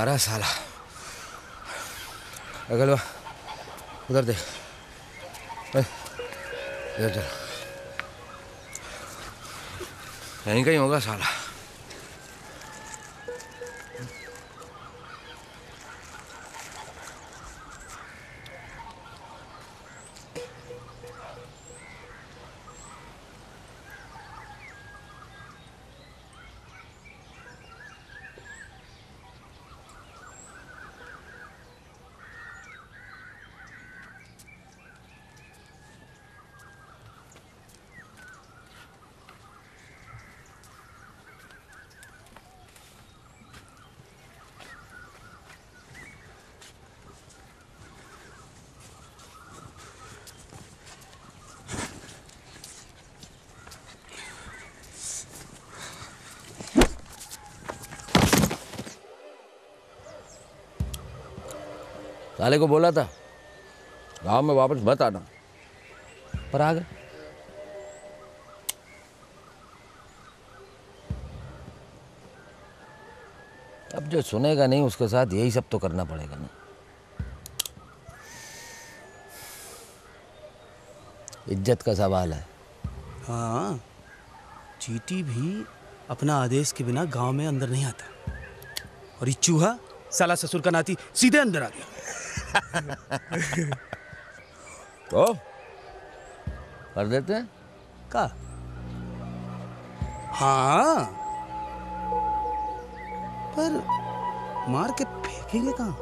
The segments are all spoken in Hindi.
भगा रहा है साला। अगल उधर देख। इधर चल। यहीं कहीं होगा साला। साले को बोला था गाँव में वापस मत आना। पर आ गए अब जो सुनेगा नहीं, उसके साथ यही सब तो करना पड़ेगा ना। इज़्ज़त का सवाल है। हाँ चीटी भी अपना आदेश के बिना गाँव में अंदर नहीं आता। और ये चूहा, साला ससुर का नाती, सीधे अंदर आ गया। तो कर देते हैं? का? हाँ। पर मार के फेंकेंगे कहाँ?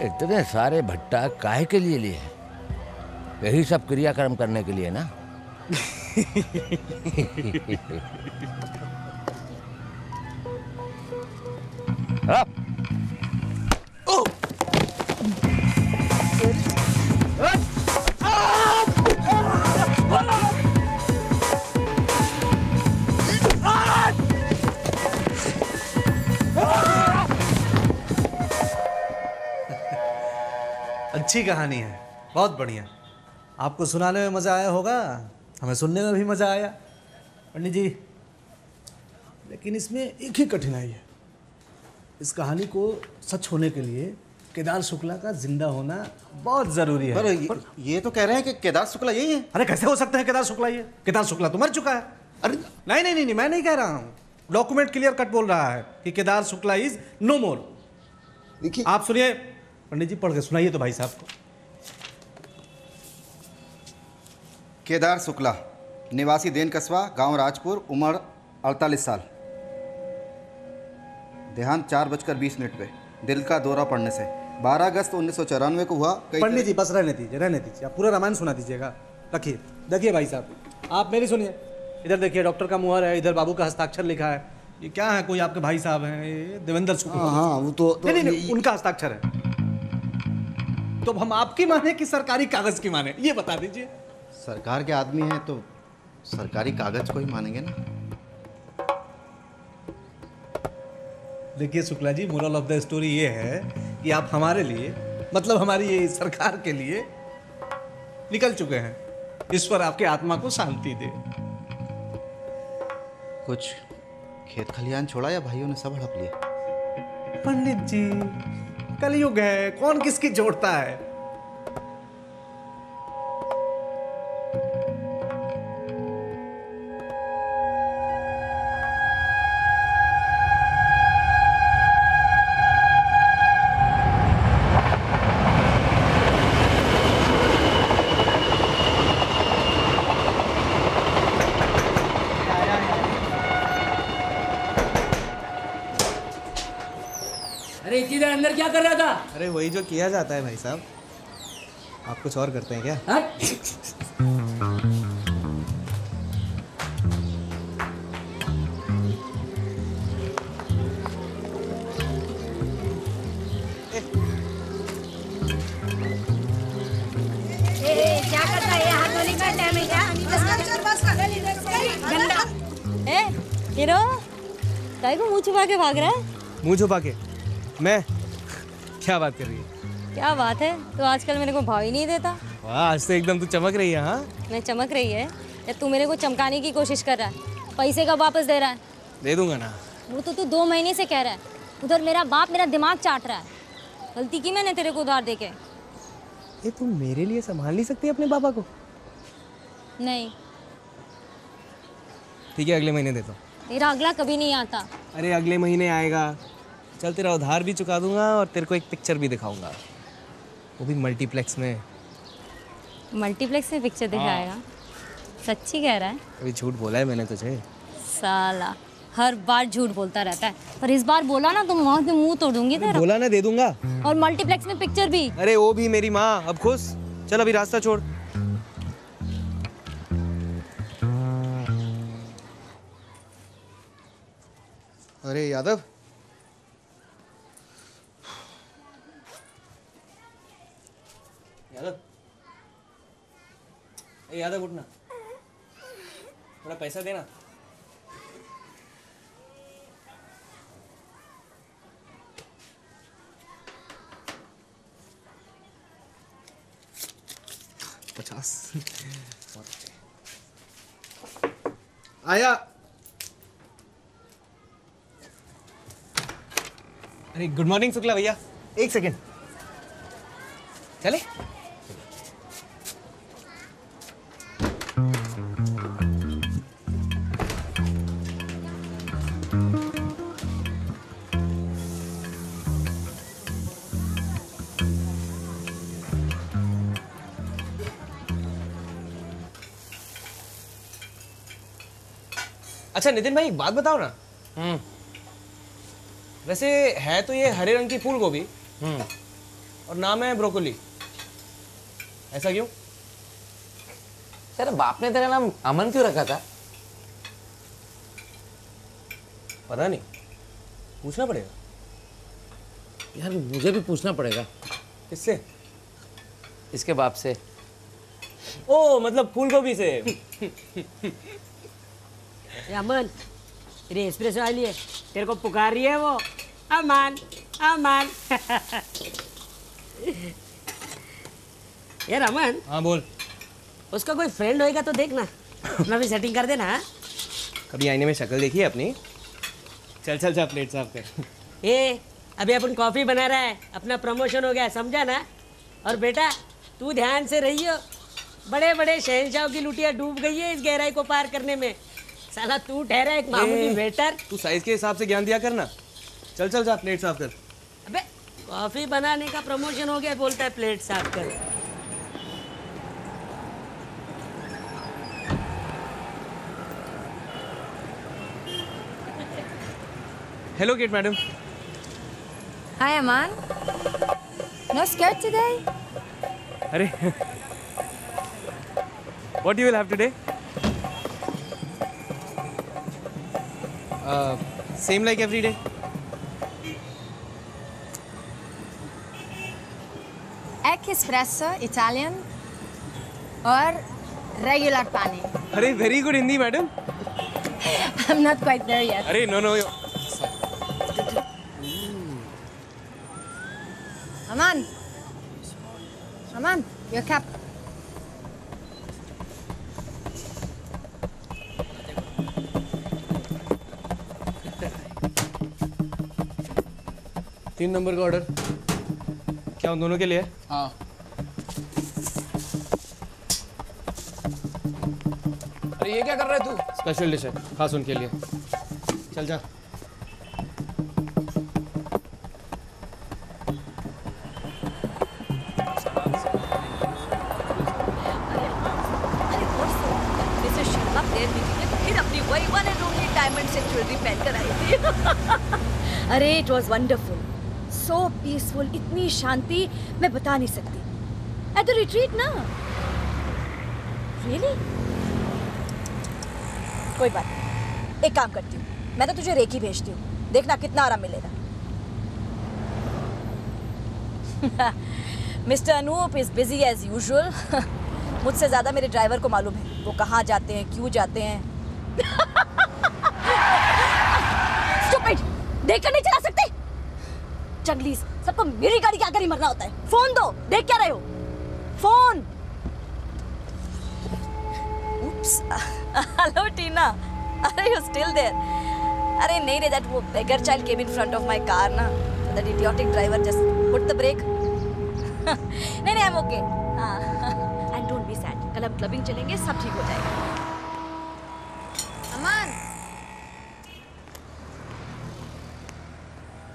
इतने सारे भट्टा काहे के लिए लिए हैं? यही सब क्रियाक्रम करने के लिए ना? अच्छी कहानी है। बहुत बढ़िया। आपको सुनाने में मज़ा आया होगा। हमें सुनने में भी मज़ा आया। पंडित जी लेकिन इसमें एक ही कठिनाई है। इस कहानी को सच होने के लिए केदार शुक्ला का ज़िंदा होना बहुत ज़रूरी है। पर ये, पर ये तो कह रहे हैं कि केदार शुक्ला यही है। अरे कैसे हो सकता है केदार शुक्ला ये? केदार शुक्ला तो मर चुका है। अरे नहीं नहीं नहीं नहीं मैं नहीं कह रहा हूँ। डॉक्यूमेंट क्लियर कट बोल रहा है कि Kedar Shukla is no more. देखिए आप सुनिए। पंडित जी पढ़ के सुनाइए तो भाई साहब को। केदार शुक्ला निवासी देन कस्बा गाँव राजपुर उम्र 48 साल। देहांत चार बजकर बीस मिनट पे। दिल का दौरा पड़ने से। 12 अगस्त उन्नीस सौ चौरानवे को हुआ पंडित जी बस रहने दीजिए रहने दीजिए। आप पूरा रामायण सुना दीजिएगा। रखिए देखिए भाई साहब। आप मेरी सुनिए। इधर देखिए डॉक्टर का मुहर है इधर बाबू का हस्ताक्षर लिखा है। ये क्या है कोई आपके भाई साहब हैं? देवेंद्र शुक्ला। हाँ हाँ वो तो, तो नहीं नहीं नहीं उनका हस्ताक्षर है। तो अब हम आपकी माने कि सरकारी कागज़ की माने? ये बता दीजिए। सरकार के आदमी हैं तो सरकारी कागज़ को ही मानेंगे ना। देखिए Shukla ji moral of the story ये है कि आप हमारे लिए मतलब हमारी ये सरकार के लिए निकल चुके हैं। ईश्वर आपके आत्मा को शांति दे। कुछ खेत खलियान छोड़ा या भाइयों ने सब हड़प लिया पंडित जी कलयुग है कौन किसकी जोड़ता है? वही जो किया जाता है भाई साहब। आप कुछ और करते हैं क्या? हट! ए, ए, क्या करता है? ये हाथ धोने का टाइम है क्या? गंदा। ए हीरो को मुँह छुपा के भाग रहा है? मुँह छुपा के? मैं? क्या बात कर रही है? क्या बात है? तो आजकल मेरे को भाव ही नहीं देता। वाह आज तो एकदम तू चमक रही है हाँ? मैं चमक रही है। या तू मेरे को चमकाने की कोशिश कर रहा है। पैसे कब वापस दे रहा है। दे दूँगा ना। वो तो तू दो महीने से कह रहा है। उधर मेरा बाप मेरा दिमाग चाट रहा है। गलती की मैंने तेरे को उधार दे के। ये तुम मेरे लिए संभाल नहीं सकती अपने पापा को? नहीं। ठीक है अगले महीने देता हूँ। तेरा अगला कभी नहीं आता। अरे अगले महीने आएगा। चल तेरा उधार भी चुका दूँगा और तेरे को एक पिक्चर भी दिखाऊँगा। वो भी मल्टीप्लेक्स में। मल्टीप्लेक्स में पिक्चर दिखाएगा। सच्ची कह रहा है। अभी झूठ बोला है मैंने तुझे। साला हर बार झूठ बोलता रहता है। पर इस बार बोला ना तो वहाँ से मुँह तोड़ दूँगी तेरा। बोला ना दे दूँगा। और मल्टीप्लेक्स में पिक्चर भी। अरे वो भी मेरी माँ अब खुश। चल अभी रास्ता छोड़। अरे यादव ए यादव उठना थोड़ा पैसा देना। पचास। आया। अरे गुड मॉर्निंग शुक्ला भैया। एक सेकेंड चले। अच्छा नितिन भाई एक बात बताओ ना। वैसे है तो ये हरे रंग की फूल गोभी और नाम है ब्रोकोली। ऐसा क्यों? तेरे बाप ने तेरा नाम अमन क्यों रखा था? पता नहीं। पूछना पड़ेगा। यार मुझे भी पूछना पड़ेगा। किससे? इसके बाप से। ओ मतलब फूल गोभी से। अमन तेरी एस्प्रेसो वाली है तेरे को पुकार रही है वो अमन अमन यार अमन हाँ बोल उसका कोई फ्रेंड होएगा तो देखना अपना भी सेटिंग कर देना? कभी आईने में शक्ल देखी है अपनी चल चल जा प्लेट साफ़ कर ए अभी अपन कॉफ़ी बना रहा है अपना प्रमोशन हो गया समझा ना और बेटा तू ध्यान से रहियो. बड़े बड़े शहनशाहों की लुटिया डूब गई है इस गहराई को पार करने में. साला तू ठहरा एक मामूली वेटर। तू साइज़ के हिसाब से ज्ञान दिया करना। चल चल जा प्लेट साफ़ कर। अबे कॉफ़ी बनाने का प्रमोशन हो गया बोलता है प्लेट साफ़ कर। Hello Kate madam Hi, Aman. No skirt today? अरे what you will have same like every day Egg espresso, Italian. और regular पानी. अरे very good Hindi madam I'm not quite there yet. अरे no no Aman. Aman, your cup. तीन नंबर का ऑर्डर क्या उन दोनों के लिए? हाँ। अरे ये क्या कर रहा है तू? स्पेशल डिश है खास उनके लिए। चल जा। मिसेस शर्मा प्लेयर मीटिंग में फिर अपनी वही वन एंड ओनली डायमंड से ज्वेलरी पहन कर आई थी। अरे it was wonderful so peaceful इतनी शांति मैं बता नहीं सकती एट द रिट्रीट ना रियली कोई बात नहीं एक काम करती हूँ मैं तो तुझे रेकी भेजती हूँ देखना कितना आराम मिलेगा mister Anoop is busy as usual मुझसे ज़्यादा मेरे ड्राइवर को मालूम है वो कहाँ जाते हैं क्यों जाते हैं Stupid! देख कर नहीं चला सकते चंगलीस सबको मेरी गाड़ी के आकर ही मरना होता है। फ़ोन दो। देख क्या रहे हो? फ़ोन। Hello, Tina. अरे यू स्टिल देयर अरे, नहीं रे दैट वो beggar child came in front of my car ना। That idiotic driver just put the brake नहीं नहीं I am okay and don't be sad कल हम क्लबिंग चलेंगे, सब ठीक हो जाएगा। अमन।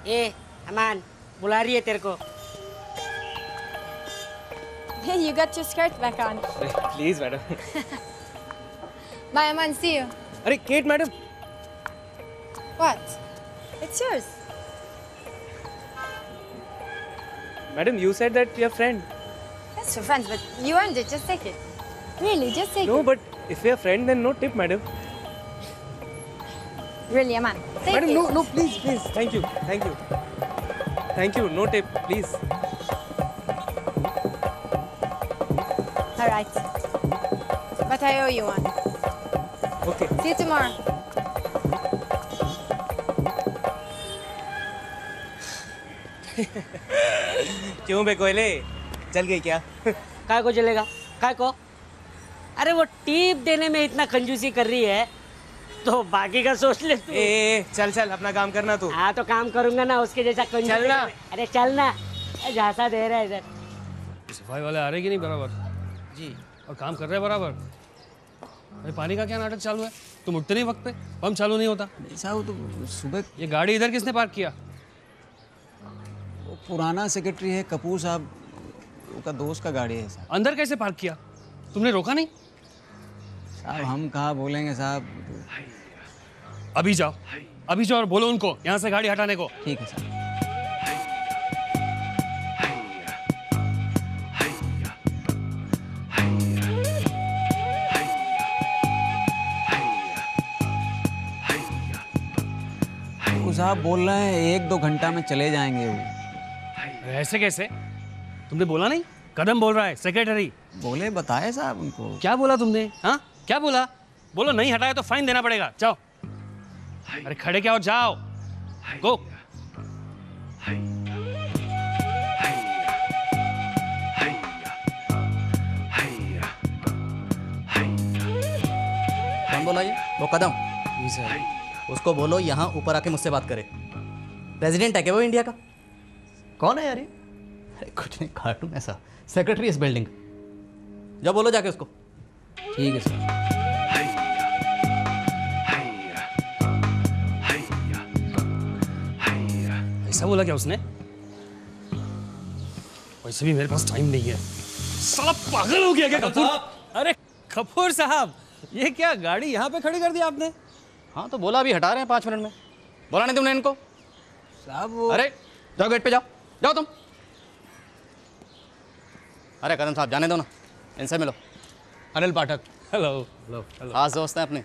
ए. अमान बुला रही है तेरे को Hey, you got your skirt back on. Please madam Bye, Aman. See you. अरे Kate madam What? It's yours. Madam you said that you are friend That's your friends, but you earned it. Just take it. Really, just take no it. But if you are friend then no tip madam Really, Aman. Take madam it. No no please please thank you thank you thank you no tip please All right. But I owe you one. Okay See you tomorrow. क्यों बे कोयले? चल गई क्या? काय को चलेगा काय को? अरे वो टीप देने में इतना कंजूसी कर रही है। तो बाकी का सोच ले तू। ए, चल चल अपना काम करना तू। हाँ तो काम करूँगा ना उसके जैसा कंजूसी चल ना। अरे चल ना ए, झांसा दे रहा है इधर। सफ़ाई वाले आ रहे कि नहीं बराबर? जी। और काम कर रहे हैं बराबर? अरे पानी का क्या नाटक चालू है? तुम उठते नहीं वक्त पे? पंप चालू नहीं होता। साहब तो सुबह ये गाड़ी इधर किसने पार्क किया? वो पुराना सेक्रेटरी है कपूर साहब। का दोस्त का गाड़ी है साहब। अंदर कैसे पार्क किया? तुमने रोका नहीं? साहब हम कहा बोलेंगे साहब? अभी जाओ। अभी जाओ और बोलो उनको यहाँ से गाड़ी हटाने को। ठीक है साहब साहब बोल रहे हैं एक दो घंटा में चले जाएँगे। वो ऐसे कैसे? तुमने बोला नहीं? कदम बोल रहा है सेक्रेटरी बोले बताए साहब उनको। क्या बोला तुमने? हाँ? क्या बोला? बोलो नहीं हटाया तो फाइन देना पड़ेगा। जाओ। अरे खड़े क्या हो? जाओ। गो। कौन बोला ये वो कदम जी सर। उसको बोलो यहाँ ऊपर आके मुझसे बात करे। प्रेसिडेंट है क्या वो इंडिया का? कौन है यार ये? अरे कुछ नहीं कार्टून ऐसा। सेक्रेटरी इस बिल्डिंग जब बोलो जाके उसको। ठीक है सर। ऐसा बोला क्या उसने? वैसे भी मेरे पास टाइम नहीं है। साला पागल हो गया क्या कपूर? अरे कपूर साहब ये क्या गाड़ी यहाँ पे खड़ी कर दी आपने? हाँ तो बोला अभी हटा रहे हैं पाँच मिनट में। बोला नहीं तुमने इनको। साहब वो अरे जाओ गेट पे जाओ। जाओ तुम। अरे कदम साहब जाने दो ना। इनसे मिलो। अनिल पाठक। हेलो हेलो खास दोस्त हैं अपने।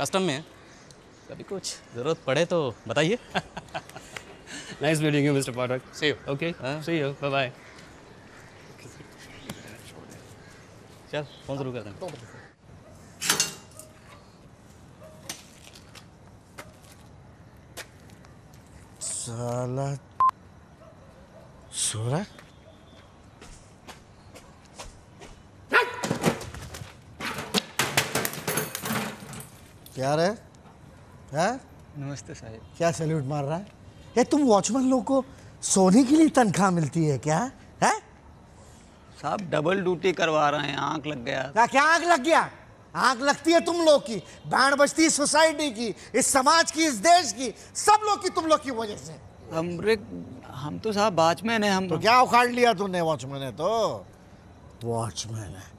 कस्टम में हैं। कभी कुछ ज़रूरत पड़े तो बताइए। Nice meeting you mister Pathak See you. Okay हाँ। सी यू बाय बाय चल फ़ोन शुरू कर दें साला सो है? क्या रे? हैं? नमस्ते साहब। क्या सैल्यूट मार रहा है? ये तुम वॉचमैन लोग को सोने के लिए तनख्वाह मिलती है क्या? है? साहब डबल ड्यूटी करवा रहे हैं आँख लग गया। क्या क्या आग लग गया? आग लगती है तुम लोग की बैंड बजती है सोसाइटी की इस समाज की इस देश की सब लोग की तुम लोग की वजह से। हमरे हम तो साहब वॉचमैन है हम तो क्या उखाड़ लिया तुमने वॉचमैन है तो? वॉचमैन है।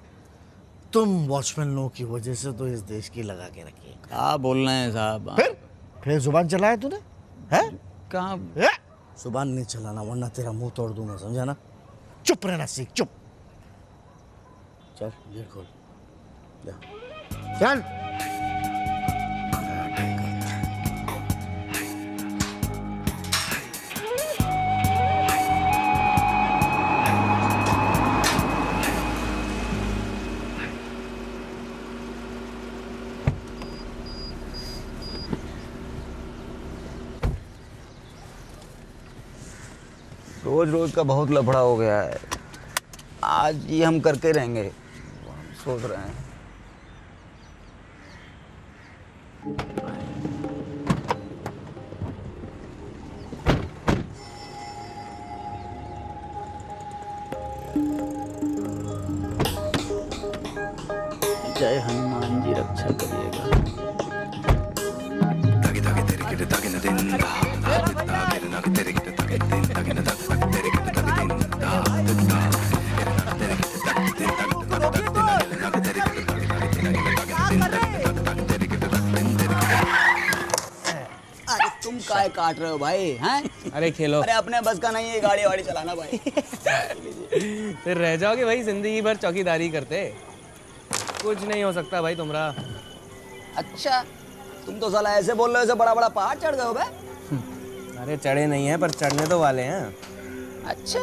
तुम वॉचमैन लोगों की वजह से तो इस देश की लगा के रखी है। क्या बोल रहे हैं साहब फिर फिर ज़ुबान चलाया तूने? है? कहाँ ज़ुबान नहीं चलाना वरना तेरा मुँह तोड़ दूँगा समझा ना? चुप रहना सीख चुप। चल गेट खोल। जा। चल। रोज रोज का बहुत लफड़ा हो गया है। आज ये हम करके रहेंगे। हम सोच रहे हैं। काट रहे हो भाई हैं? अरे खेलो। अरे अपने बस का नहीं है गाड़ी वाड़ी चलाना भाई। फिर रह जाओगे भाई ज़िंदगी भर चौकीदारी करते। कुछ नहीं हो सकता भाई तुमरा। अच्छा तुम तो साला ऐसे बोल रहे हो जैसे बड़ा बड़ा पहाड़ चढ़ गए हो बे अरे चढ़े नहीं है पर चढ़ने तो वाले हैं। अच्छा।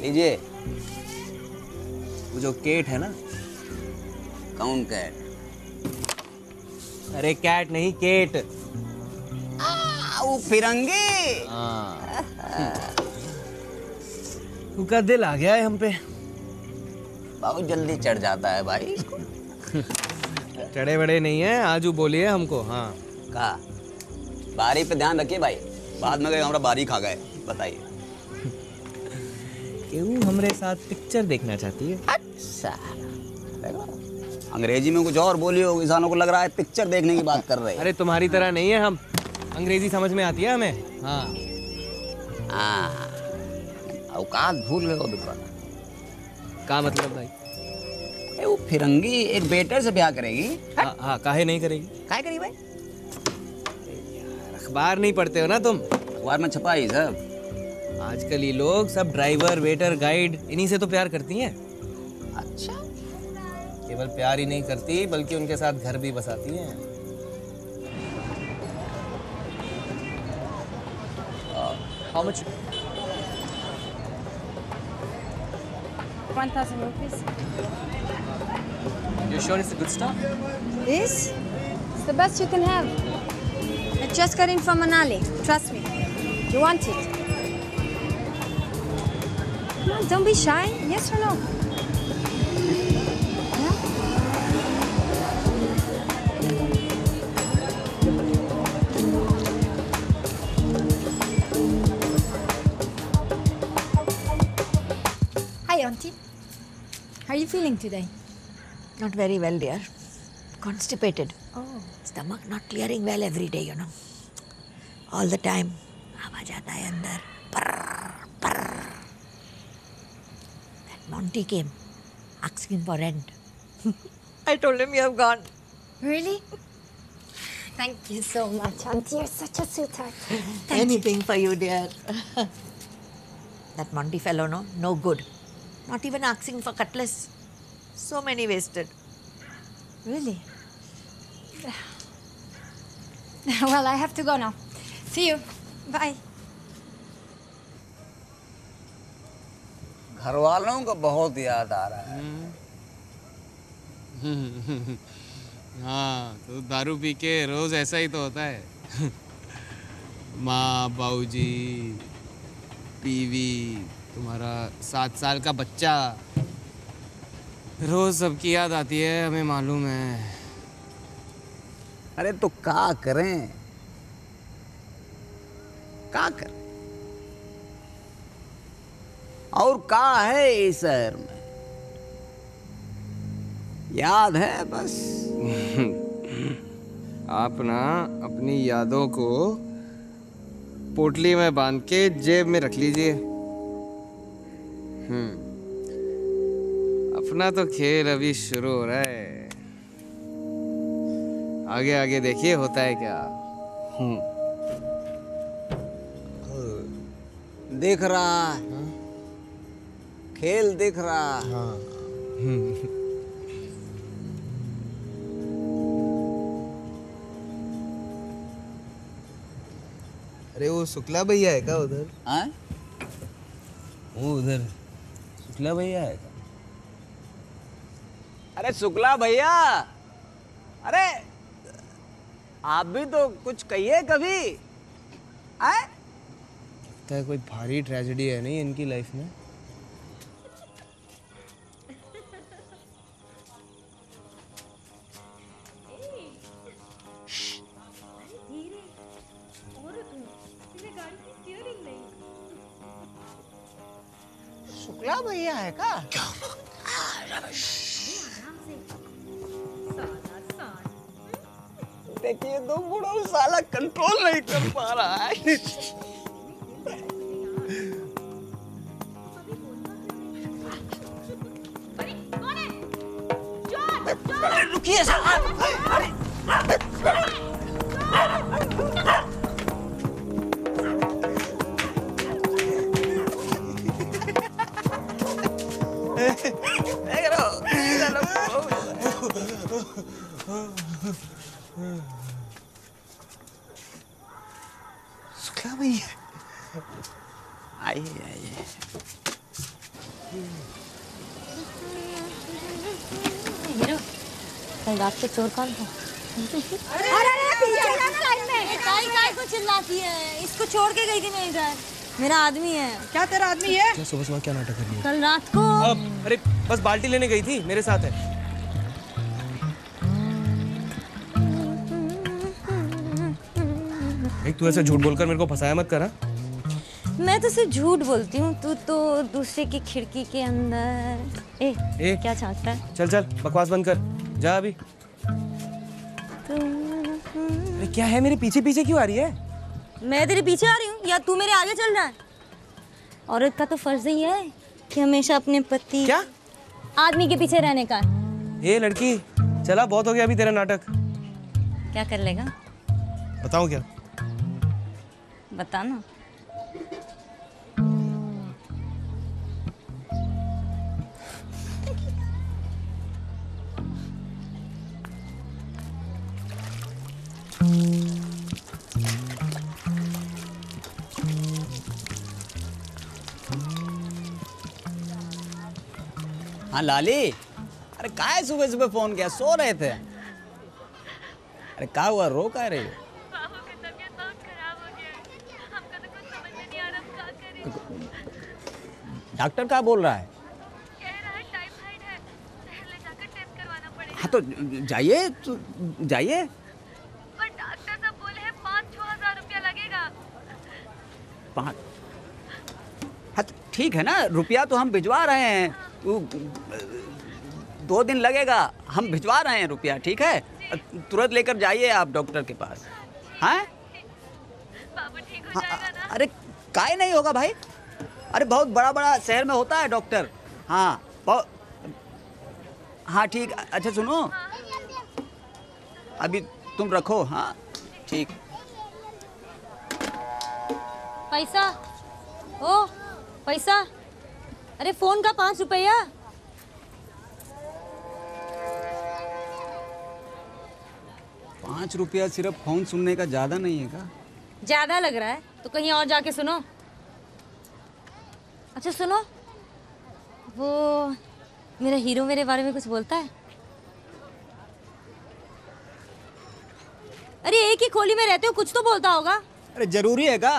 लीजिए। वो जो केट है ना। कौन कैट? अरे कैट नहीं केट। वो फिरंगी। उनका दिल आ गया है हम पे। बहुत जल्दी चढ़ जाता है भाई। चढ़े बड़े नहीं है आजू बोलिए हमको हाँ। कहा? बारी पे ध्यान रखिए भाई। बाद में गए हमारा बारी खा गए। बताइए। क्यों हमारे साथ पिक्चर देखना चाहती है? अच्छा। अंग्रेज़ी में कुछ और बोली होगी इंसानों को लग रहा है पिक्चर देखने की बात कर रहे हैं। अरे तुम्हारी तरह नहीं है हम। अंग्रेज़ी समझ में आती है हमें? हाँ। हाँ। औकात भूल गए हो बिल्कुल। का मतलब भाई? ए, वो फिरंगी एक बेटर से ब्याह करेगी। हाँ? हाँ काहे नहीं करेगी? काय करी भाई? अखबार नहीं पढ़ते हो ना तुम? अखबार में छपा ही सब। आजकल ये लोग सब ड्राइवर वेटर गाइड इन्हीं से तो प्यार करती हैं। अच्छा। केवल प्यार ही नहीं करती बल्कि उनके साथ घर भी बसाती हैं। How much? 1,000 rupees. You're sure it's the good stuff? This? It's the best you can have. I just got in from an alley. Trust me. You want it. Come on, don't be shy. Yes or no? you feeling today? Not very well, dear. Constipated. Oh. Stomach not clearing well every day, you know. All the time. That Monty came, asking for rent. I told him you have gone. Really? Thank you so much, Auntie. You're such a sweetheart. Thank Anything you. for you, dear. that Monty fellow, no? No good. Not even asking for cutlass. So many wasted. Really? well, I have to go now. See you. Bye. घर वालों को बहुत याद आ रहा है हाँ तो दारू पी के रोज ऐसा ही तो होता है माँ बाबूजी पीवी तुम्हारा सात साल का बच्चा रोज सबकी याद आती है हमें मालूम है। अरे तो का करें? का करें? और का है इस शहर में? याद है बस। आप ना अपनी यादों को पोटली में बाँध के जेब में रख लीजिए। हम्म। अपना तो खेल अभी शुरू हो रहा है। आगे आगे देखिए होता है क्या? देख रहा है। खेल देख रहा है। अरे वो शुक्ला भैया है क्या उधर? हाँ? वो उधर। शुक्ला भैया है अरे शुक्ला भैया। अरे आप भी तो कुछ कहिए कभी। आए। तो लगता है कोई भारी ट्रेजेडी है नहीं इनकी लाइफ में? शुक्ला भैया है का? देखिए तो बूढ़ा साला कंट्रोल नहीं कर पा रहा है रुकिए साहब अरे शुक्ला भैया आइए आइए हीरो कल रात के चोर कौन था? अरे अरे पीछे ना लाइन में। काय काय को चिल्लाती है। इसको छोड़ के गई थी मैं इधर मेरा आदमी है। क्या तेरा आदमी है? क्या सुबह सुबह क्या नाटक कर रही है? कल रात को अब अरे बस बाल्टी लेने गई थी मेरे साथ है। तू ऐसे झूठ बोलकर मेरे को फंसाया मत करा। मैं तो सिर्फ़ झूठ बोलती हूँ तू तो दूसरे की खिड़की के अंदर। ए, ए। क्या चाहता है? चल चल बकवास बंद कर। जा अभी। अरे क्या है? मेरे पीछे पीछे क्यों आ रही है? मैं तेरे पीछे आ रही हूँ या तू मेरे आगे चल रहा है? औरत का तो फ़र्ज़ ही है कि हमेशा अपने पति क्या? आदमी के पीछे रहने का। ए लड़की चला बहुत हो गया अभी तेरा नाटक। क्या कर लेगा? बताऊँ क्या? बता ना हाँ लाली। अरे काय सुबह सुबह फ़ोन किया? सो रहे थे। अरे क्या हुआ? रो का रही? डॉक्टर क्या बोल रहा है? हाँ तो जाइए तो जाइए। पाँच हाँ तो ठीक है ना रुपया तो हम भिजवा रहे हैं। वो, दो दिन लगेगा हम भिजवा रहे हैं रुपया ठीक है? तुरंत लेकर जाइए आप डॉक्टर के पास। हाँ? हाँ, अरे काय नहीं होगा भाई? अरे बहुत बड़ा बड़ा शहर में होता है डॉक्टर हाँ बहुत हाँ ठीक. अच्छा सुनो. अभी तुम रखो हाँ ठीक. पैसा? ओ पैसा? अरे फ़ोन का पाँच रुपया? पाँच रुपया सिर्फ़ फ़ोन सुनने का ज़्यादा नहीं है का ज़्यादा लग रहा है तो कहीं और जाके सुनो. अच्छा सुनो। वो मेरा हीरो मेरे बारे में कुछ बोलता है? अरे एक ही खोली में रहते हो कुछ तो बोलता होगा। अरे ज़रूरी है का?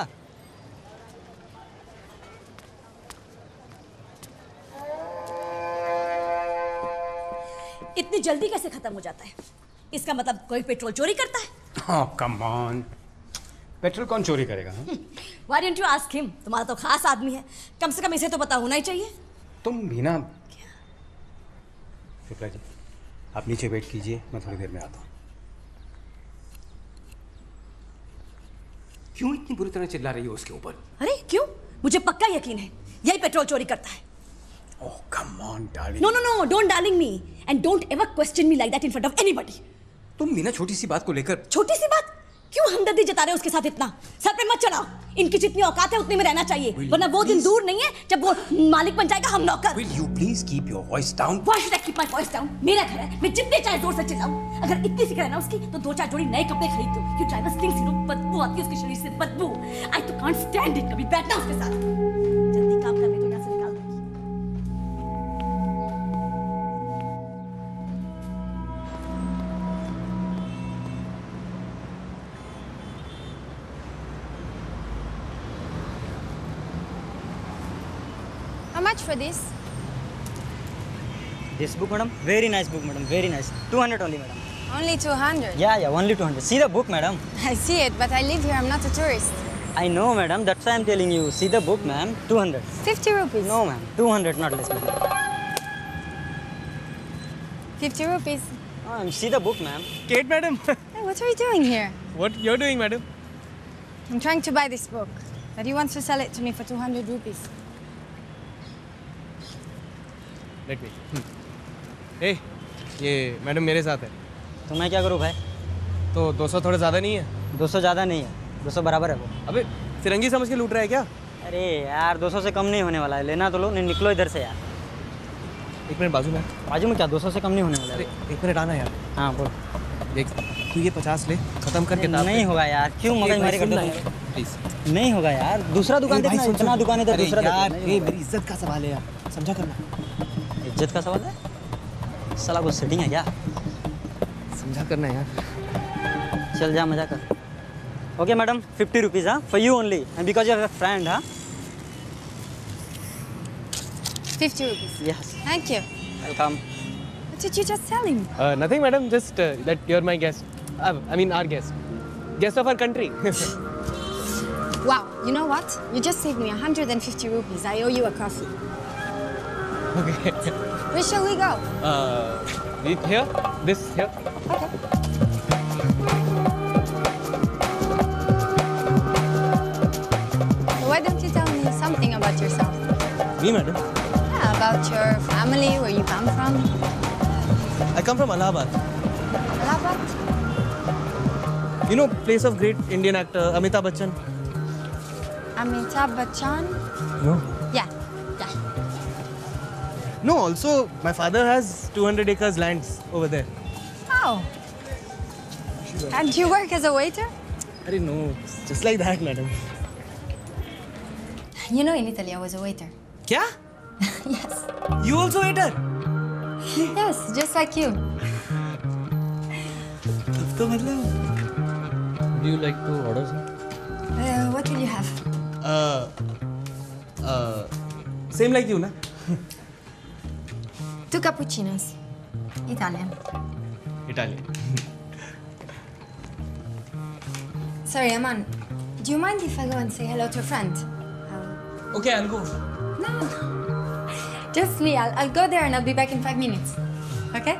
इतनी जल्दी कैसे खत्म हो जाता है? इसका मतलब कोई पेट्रोल चोरी करता है? Come on. पेट्रोल कौन चोरी करेगा हाँ? Why didn't you ask him? तुम्हारा तो खास आदमी है। कम से कम इसे तो पता होना ही चाहिए। तुम भी ना शुक्ला जी आप नीचे वेट कीजिए मैं थोड़ी देर में आता हूँ। क्यों इतनी बुरी तरह चिल्ला रही हो उसके ऊपर? अरे क्यों? मुझे पक्का यकीन है यही पेट्रोल चोरी करता है। Come on darling no no no don't darling me and don't ever question me like that in front of anybody तुम भी ना छोटी सी बात को लेकर छोटी सी बात? क्यों हमदर्दी जता रहे हो उसके साथ इतना? सर पे मत चढ़ाओ। इनकी जितनी औकात है उतने में रहना चाहिए। वरना वो दिन दूर नहीं है जब वो मालिक बन जाएगा हम नौकर। Will you please keep your voice down Why should I keep my voice down? मेरा घर है मैं जितने चाहे ज़ोर से चिल्लाऊं। अगर इतनी फ़िक्र है ना उसकी तो दो चार जोड़ी नए कपड़े खरीद दो। ये ड्राइवर स्टिंग्स यू नो बदबू आती है उसके शरीर से बदबू। आई तो कांट स्टैंड इट कभी बैठना उसके साथ। जल्दी काम कर। For this? This book, madam? Very nice book, madam. Very nice. 200 only, madam. Only 200. Yeah, yeah, only 200. See the book, madam. I see it, but I live here. I'm not a tourist. I know, madam. That's why I'm telling you. See the book, ma'am. 200. 50 rupees. No, ma'am. 200, not less, ma'am. 50 rupees. Um, see the book, ma'am. Kate, madam. Hey, what are you doing here? what you're doing, madam? I'm trying to buy this book. But he wants to sell it to me for 200 rupees. Let me. ए ये मैडम मेरे साथ है। तो मैं क्या करूँ भाई? तो 200 थोड़ा ज़्यादा नहीं है? 200 ज़्यादा नहीं है। 200 बराबर है वो। अबे फिरंगी समझ के लूट रहा है क्या? अरे यार 200 से कम नहीं होने वाला है। लेना तो लो नहीं निकलो इधर से यार। एक मिनट बाजू में। बाजू में क्या? 200 से कम नहीं होने वाला अरे है एक मिनट आना यार। हाँ बोल। देख तू ये पचास ले खत्म करके नहीं, होगा यार। क्यों मगजमारी करते हो? तुम? प्लीज़ नहीं होगा यार। दूसरा दुकान देखना इतना दुकान है तो दूसरा यार ये मेरी इज़्ज़त का सवाल है यार। समझा करना। इज़्ज़त का सवाल है साला कुछ सेटिंग है क्या समझा करना यार चल जा मज़ा कर ओके मैडम फिफ्टी रुपीज़ हाँ for you only and because you have a friend हाँ 50 rupees. Yes Thank you. Welcome What did you just tell him? Uh, nothing, madam. Just uh, that you're my guest. Uh, I mean, our guest. Guest of our country. Wow, you know what? You just saved me 150 rupees. I owe you a coffee. Okay. Where shall we go? Uh, here. This here. So why don't you tell me something about yourself? Me, madam. Yeah, about your family, where you come from. I come from Allahabad. Allahabad? You know, place of great Indian actor Amitabh Bachchan. Amitabh Bachchan? No. No, also my father has 200 acres lands over there. Wow. And you work as a waiter? I didn't know. Just like that, madam. You know, in Italy, I was a waiter. Kya? yes. You also waiter? yes, just like you. Do you like to order, sir? Uh, what will you have? Uh, uh, same like you, na? Two cappuccinos. Italian. Italian. Sorry, Aman. Do you mind if I go and say hello to a friend? Uh, okay, I'll go. No. Just me. I'll, I'll go there and I'll be back in five minutes. Okay?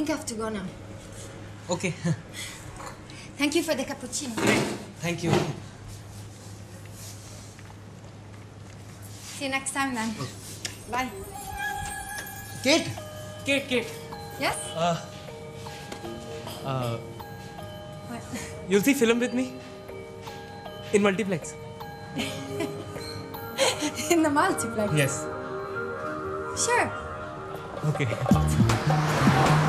Think I have to go now. Okay. Thank you for the cappuccino. Thank you. See you next time then. Bye. Kate. Kate, Kate. Yes? Uh, uh, What? you'll see film with me in multiplex. In the multiplex? Yes. Sure. Okay.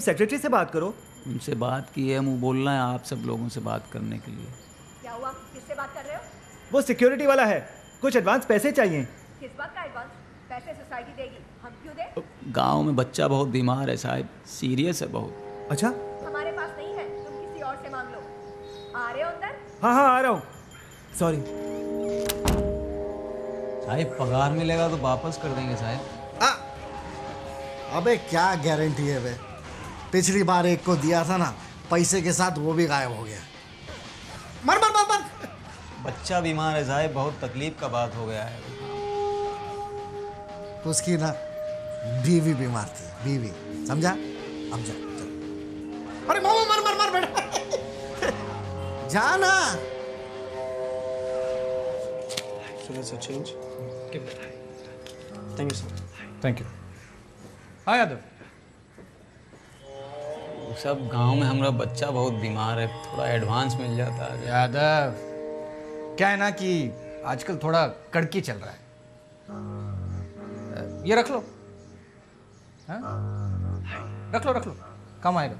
तुम सेक्रेटरी से बात करो। उनसे बात की है मुँह बोलना है आप सब लोगों से बात करने के लिए। क्या हुआ? किससे बात कर रहे हो? वो सिक्योरिटी वाला है। कुछ एडवांस पैसे चाहिए। किस बात का एडवांस पैसे सोसाइटी देगी। हम क्यों दें? गाँव में बच्चा बहुत बीमार है साहब। सीरियस है बहुत। अच्छा? हमारे पास नहीं है। तुम किसी और से मांग लो। आ रहे हो अंदर? हाँ हाँ आ रहा हूँ। सॉरी साहब पगार मिलेगा तो वापस कर देंगे साहब। अबे क्या गारंटी है बे पिछली बार एक को दिया था ना पैसे के साथ वो भी गायब हो गया। मर मर मर मर। बच्चा बीमार है साहब बहुत तकलीफ़ का बात हो गया है। उसकी ना बीवी बीमार थी बीवी। समझा? अब जा। अरे मामा मर मर मर बेटा। जा ना. Thank you, sir. Thank you हाँ यादव सब गाँव में हमारा बच्चा बहुत बीमार है, थोड़ा एडवांस मिल जाता है। यादव, क्या है ना कि आजकल थोड़ा कड़की चल रहा है। ये रख लो। हाँ? रख लो रख लो। कम आएगा।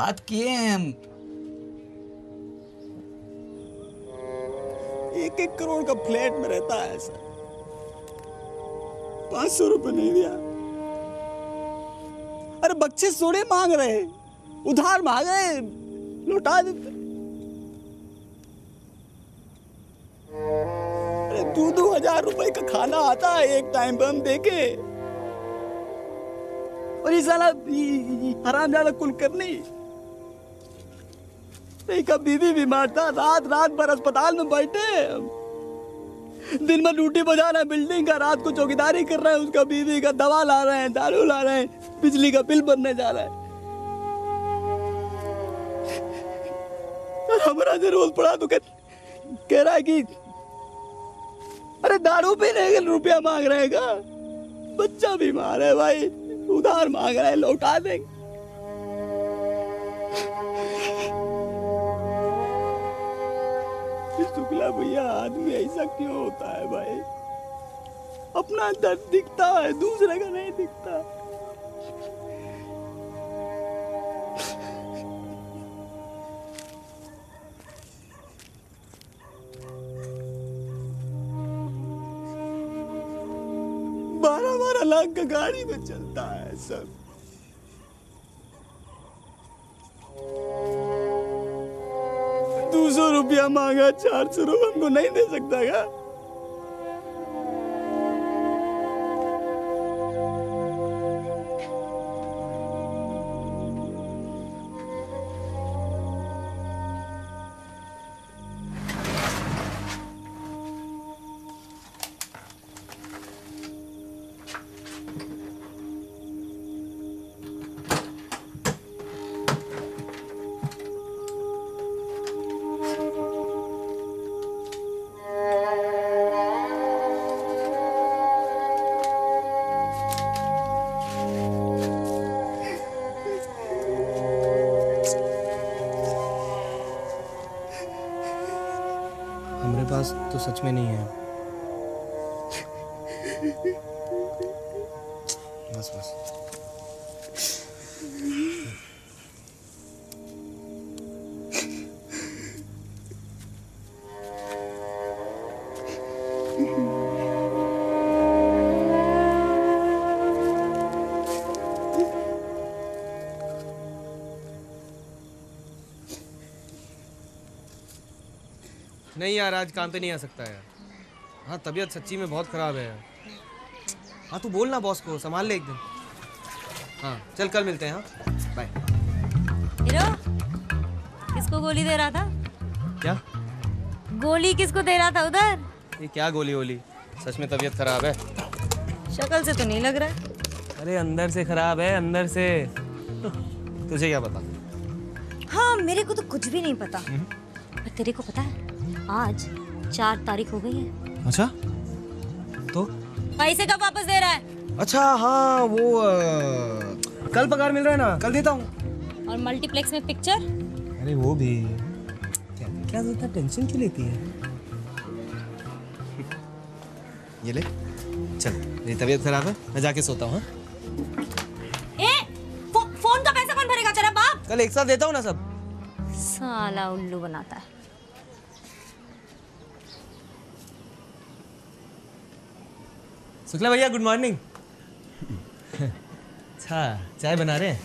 बात किए हैं हम। एक एक करोड़ का फ्लैट में रहता है सर पाँच सौ रुपये नहीं दिया। अरे बच्चे सोने मांग रहे उधार मांग रहे लौटा देते अरे दो दो हज़ार रुपए का खाना आता है एक टाइम पे हम देखे। और ये साला हराम ज़्यादा कुल करनी। का बीवी बीमार था। रात रात भर अस्पताल में बैठे। दिन में ड्यूटी बजा रहा बिल्डिंग का रात को चौकीदारी कर रहा है उसका बीवी का दवा ला रहे हैं दारू ला रहे हैं बिजली का बिल भरने जा रहा है। हमारा रोज पड़ा तो कह, कह रहा है कि अरे दारू पीने के रुपया मांग रहेगा बच्चा बीमार है भाई उधार मांग रहा है लौटा देंगे। शुक्ला भैया आदमी ऐसा क्यों होता है भाई? अपना दर्द दिखता है, दूसरे का नहीं दिखता। बारह बारह लाख का गाड़ी में चलता है सब। मांगा चार सौ रुपये हमको नहीं दे सकता क्या? नहीं यार आज काम पे नहीं आ सकता यार। हाँ तबीयत सच्ची में बहुत ख़राब है। यार हाँ तू बोल ना बॉस को संभाल ले एक दिन। हाँ चल कल मिलते हैं हाँ। बाय हीरो किसको गोली दे रहा था? क्या? गोली किसको दे रहा था उधर? ये क्या गोली वोली सच में तबीयत खराब है। शक्ल से तो नहीं लग रहा। है अरे अंदर से खराब है अंदर से। तुझे क्या पता? हाँ मेरे को तो कुछ भी नहीं पता। पर तेरे को आज चार तारीख हो गई है। अच्छा? तो? पैसे कब वापस दे रहा है? अच्छा हाँ वो अ, कल पगार मिल रहा है ना कल देता हूँ। और मल्टीप्लेक्स में पिक्चर? अरे वो भी। क्या इतना टेंशन क्यों लेती है? ये ले चल मेरी तबीयत खराब है मैं जाके सोता हूँ हाँ? फो, फ़ोन का पैसा कौन भरेगा? तेरा बाप। कल एक साथ देता हूँ ना सब। साला उल्लू बनाता है। शुक्ला भैया गुड मॉर्निंग अच्छा चाय बना रहे हैं?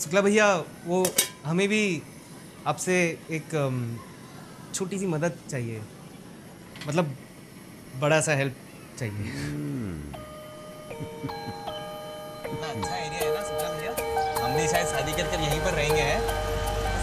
शुक्ला भैया, वो हमें भी आपसे एक छोटी सी मदद चाहिए। मतलब बड़ा सा हेल्प चाहिए। अच्छा आइडिया है ना शुक्ला भैया। हमने शायद शादी कर कर यहीं पर रहेंगे हैं।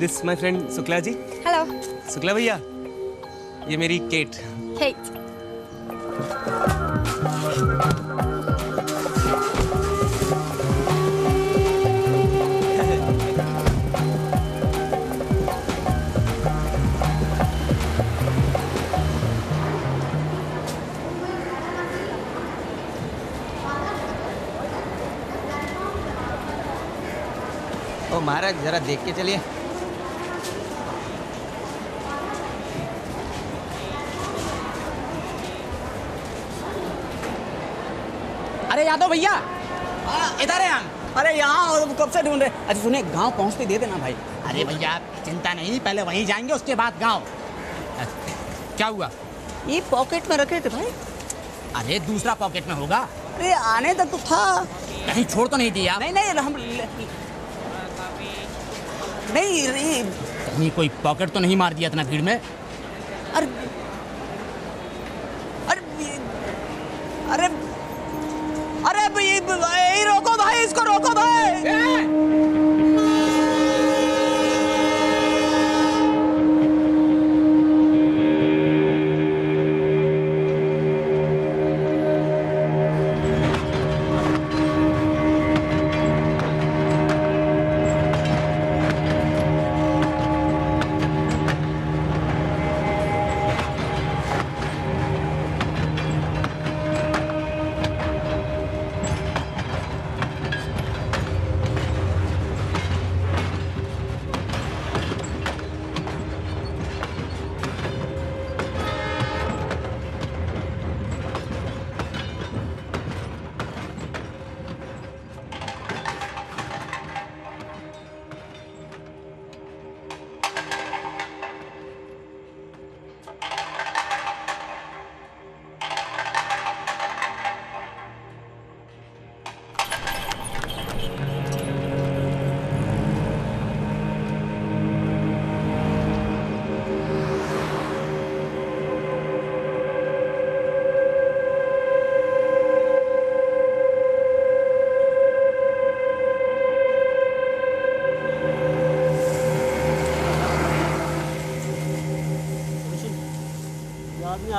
This my friend Shukla ji hello Shukla भैया ये मेरी केट. ओ महाराज जरा देख के चलिए अरे यादव भैया इधर है हम अरे यहाँ और कब से ढूंढ रहे अच्छा सुने गाँव पहुँचते दे देना भाई। अरे भैया चिंता नहीं पहले वहीं जाएँगे उसके बाद गाँव। क्या हुआ? ये पॉकेट में रखे थे भाई। अरे दूसरा पॉकेट में होगा। अरे आने तक तो था। कहीं छोड़ तो नहीं दिया। नहीं नहीं हम नहीं कहीं कोई पॉकेट तो नहीं मार दिया इतना भीड़ में। अरे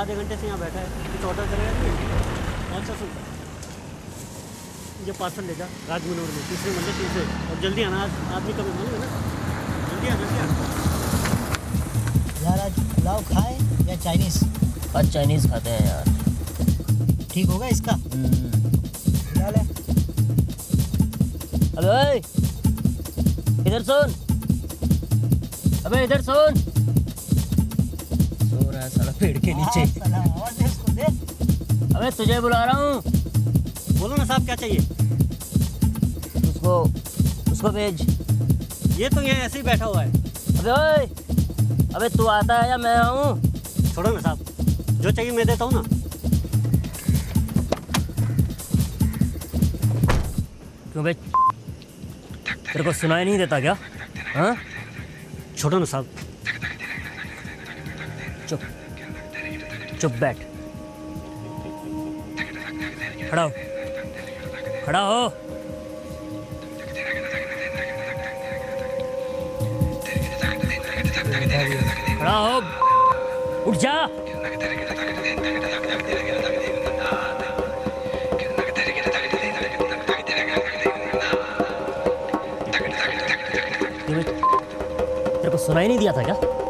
आधे घंटे से यहाँ बैठा है। कुछ ऑर्डर करेगा नहीं? कौन सा सुन ये पार्सल ले जा राज मनोहर में। तीसरे मंदिर तीसरे। और जल्दी आना आज आदमी कभी है ना। जल्दी आ जल्दी आ। यार आज पुलाव खाए या चाइनीज़? आज चाइनीज़ खाते हैं यार। ठीक होगा इसका? क्या ले? अबे इधर सुन। अबे इधर सुन। पेड़ के नीचे। इसको दे अबे तुझे बुला रहा हूँ। बोलो ना साहब क्या चाहिए? उसको उसको भेज। ये तो यहाँ ऐसे ही बैठा हुआ है। अबे ओए! अबे तू आता है या मैं आऊँ? छोड़ो ना साहब। जो चाहिए मैं देता हूँ ना। क्यों भाई? तेरे को सुनाई नहीं देता क्या? हाँ छोड़ो ना साहब। चुप बैठ। खड़ा हो। खड़ा हो। खड़ा हो। उठ जा। तेरे को सुनाई नहीं दिया था क्या?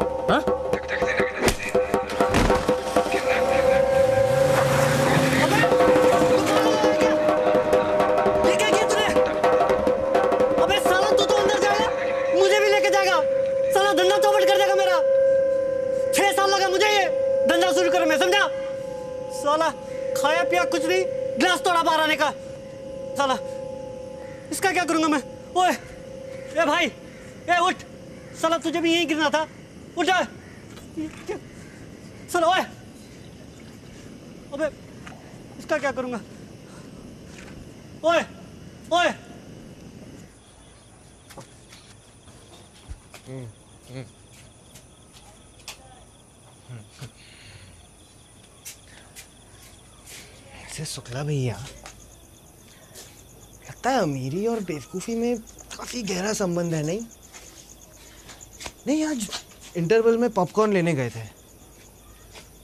से शुक्ला भैया लगता है अमीरी और बेवकूफ़ी में काफ़ी गहरा संबंध है नहीं नहीं आज इंटरवल में पॉपकॉर्न लेने गए थे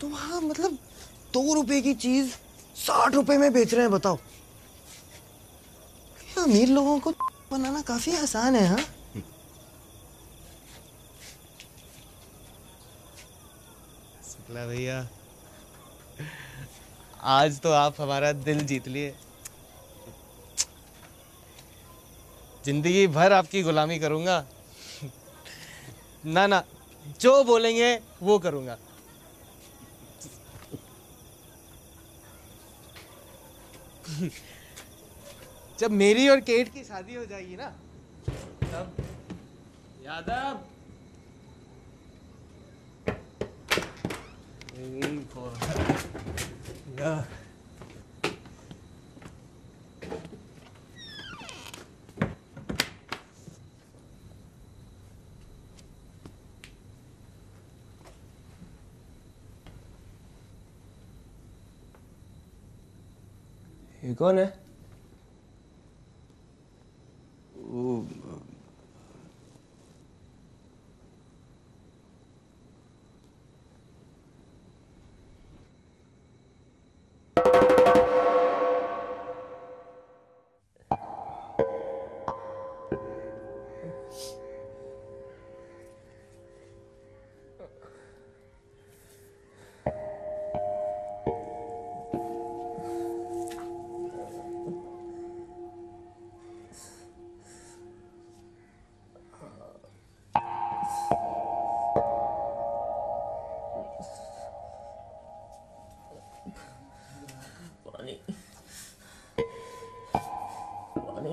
तो वहाँ मतलब दो रुपए की चीज़ साठ रुपए में बेच रहे हैं, बताओ। अमीर लोगों को बनाना काफ़ी आसान है हाँ? भैया। आज तो आप हमारा दिल जीत लिए। ज़िंदगी भर आपकी गुलामी करूँगा। ना ना, जो बोलेंगे वो करूँगा। जब मेरी और केट की शादी हो जाएगी ना, तब। यादव! Waiting for Yeah. ये कौन है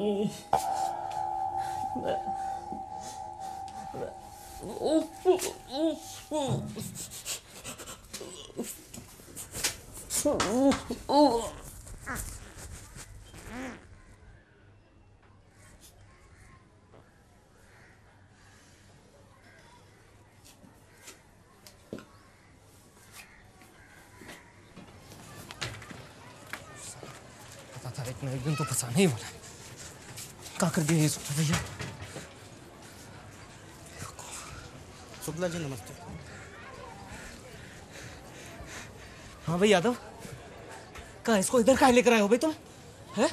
पानी मैं मैं उफ उफ उफ उफ पता था एक ना एक दिन तो फंसाने ही वाला है क्या कर दिया ये शुक्ला भैया। शुक्ला जी नमस्ते। हाँ भाई यादव कहा इसको इधर काहे लेकर आए हो भाई तुम? हैं?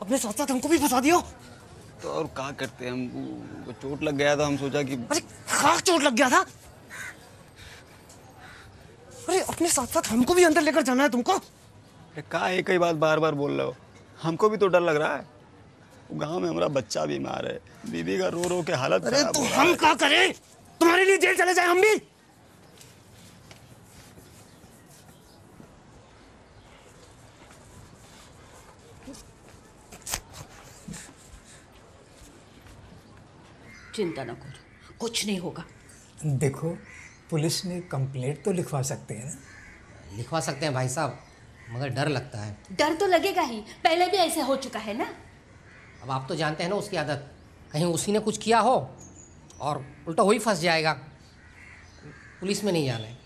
अपने साथ साथ हमको भी फंसा दियो। तो और क्या करते हम वो- चोट लग गया था हम सोचा कि अरे खाक चोट लग गया था? अरे अपने साथ साथ हमको भी अंदर लेकर जाना है तुमको। अरे का एक ही बात बार बार बोल रहे हो? हमको भी तो डर लग रहा है। गाँव में हमारा बच्चा बीमार है। बीबी का रो रो के हालत अरे तो हम क्या करें? तुम्हारे लिए जेल चले जाए हम भी। चिंता न करो कुछ नहीं होगा। देखो पुलिस में कंप्लेंट तो लिखवा सकते हैं ना? लिखवा सकते हैं भाई साहब मगर डर लगता है। डर तो लगेगा ही पहले भी ऐसे हो चुका है ना? अब आप तो जानते हैं ना उसकी आदत। कहीं उसी ने कुछ किया हो और उल्टा वही फंस जाएगा। पुलिस में नहीं जाना है।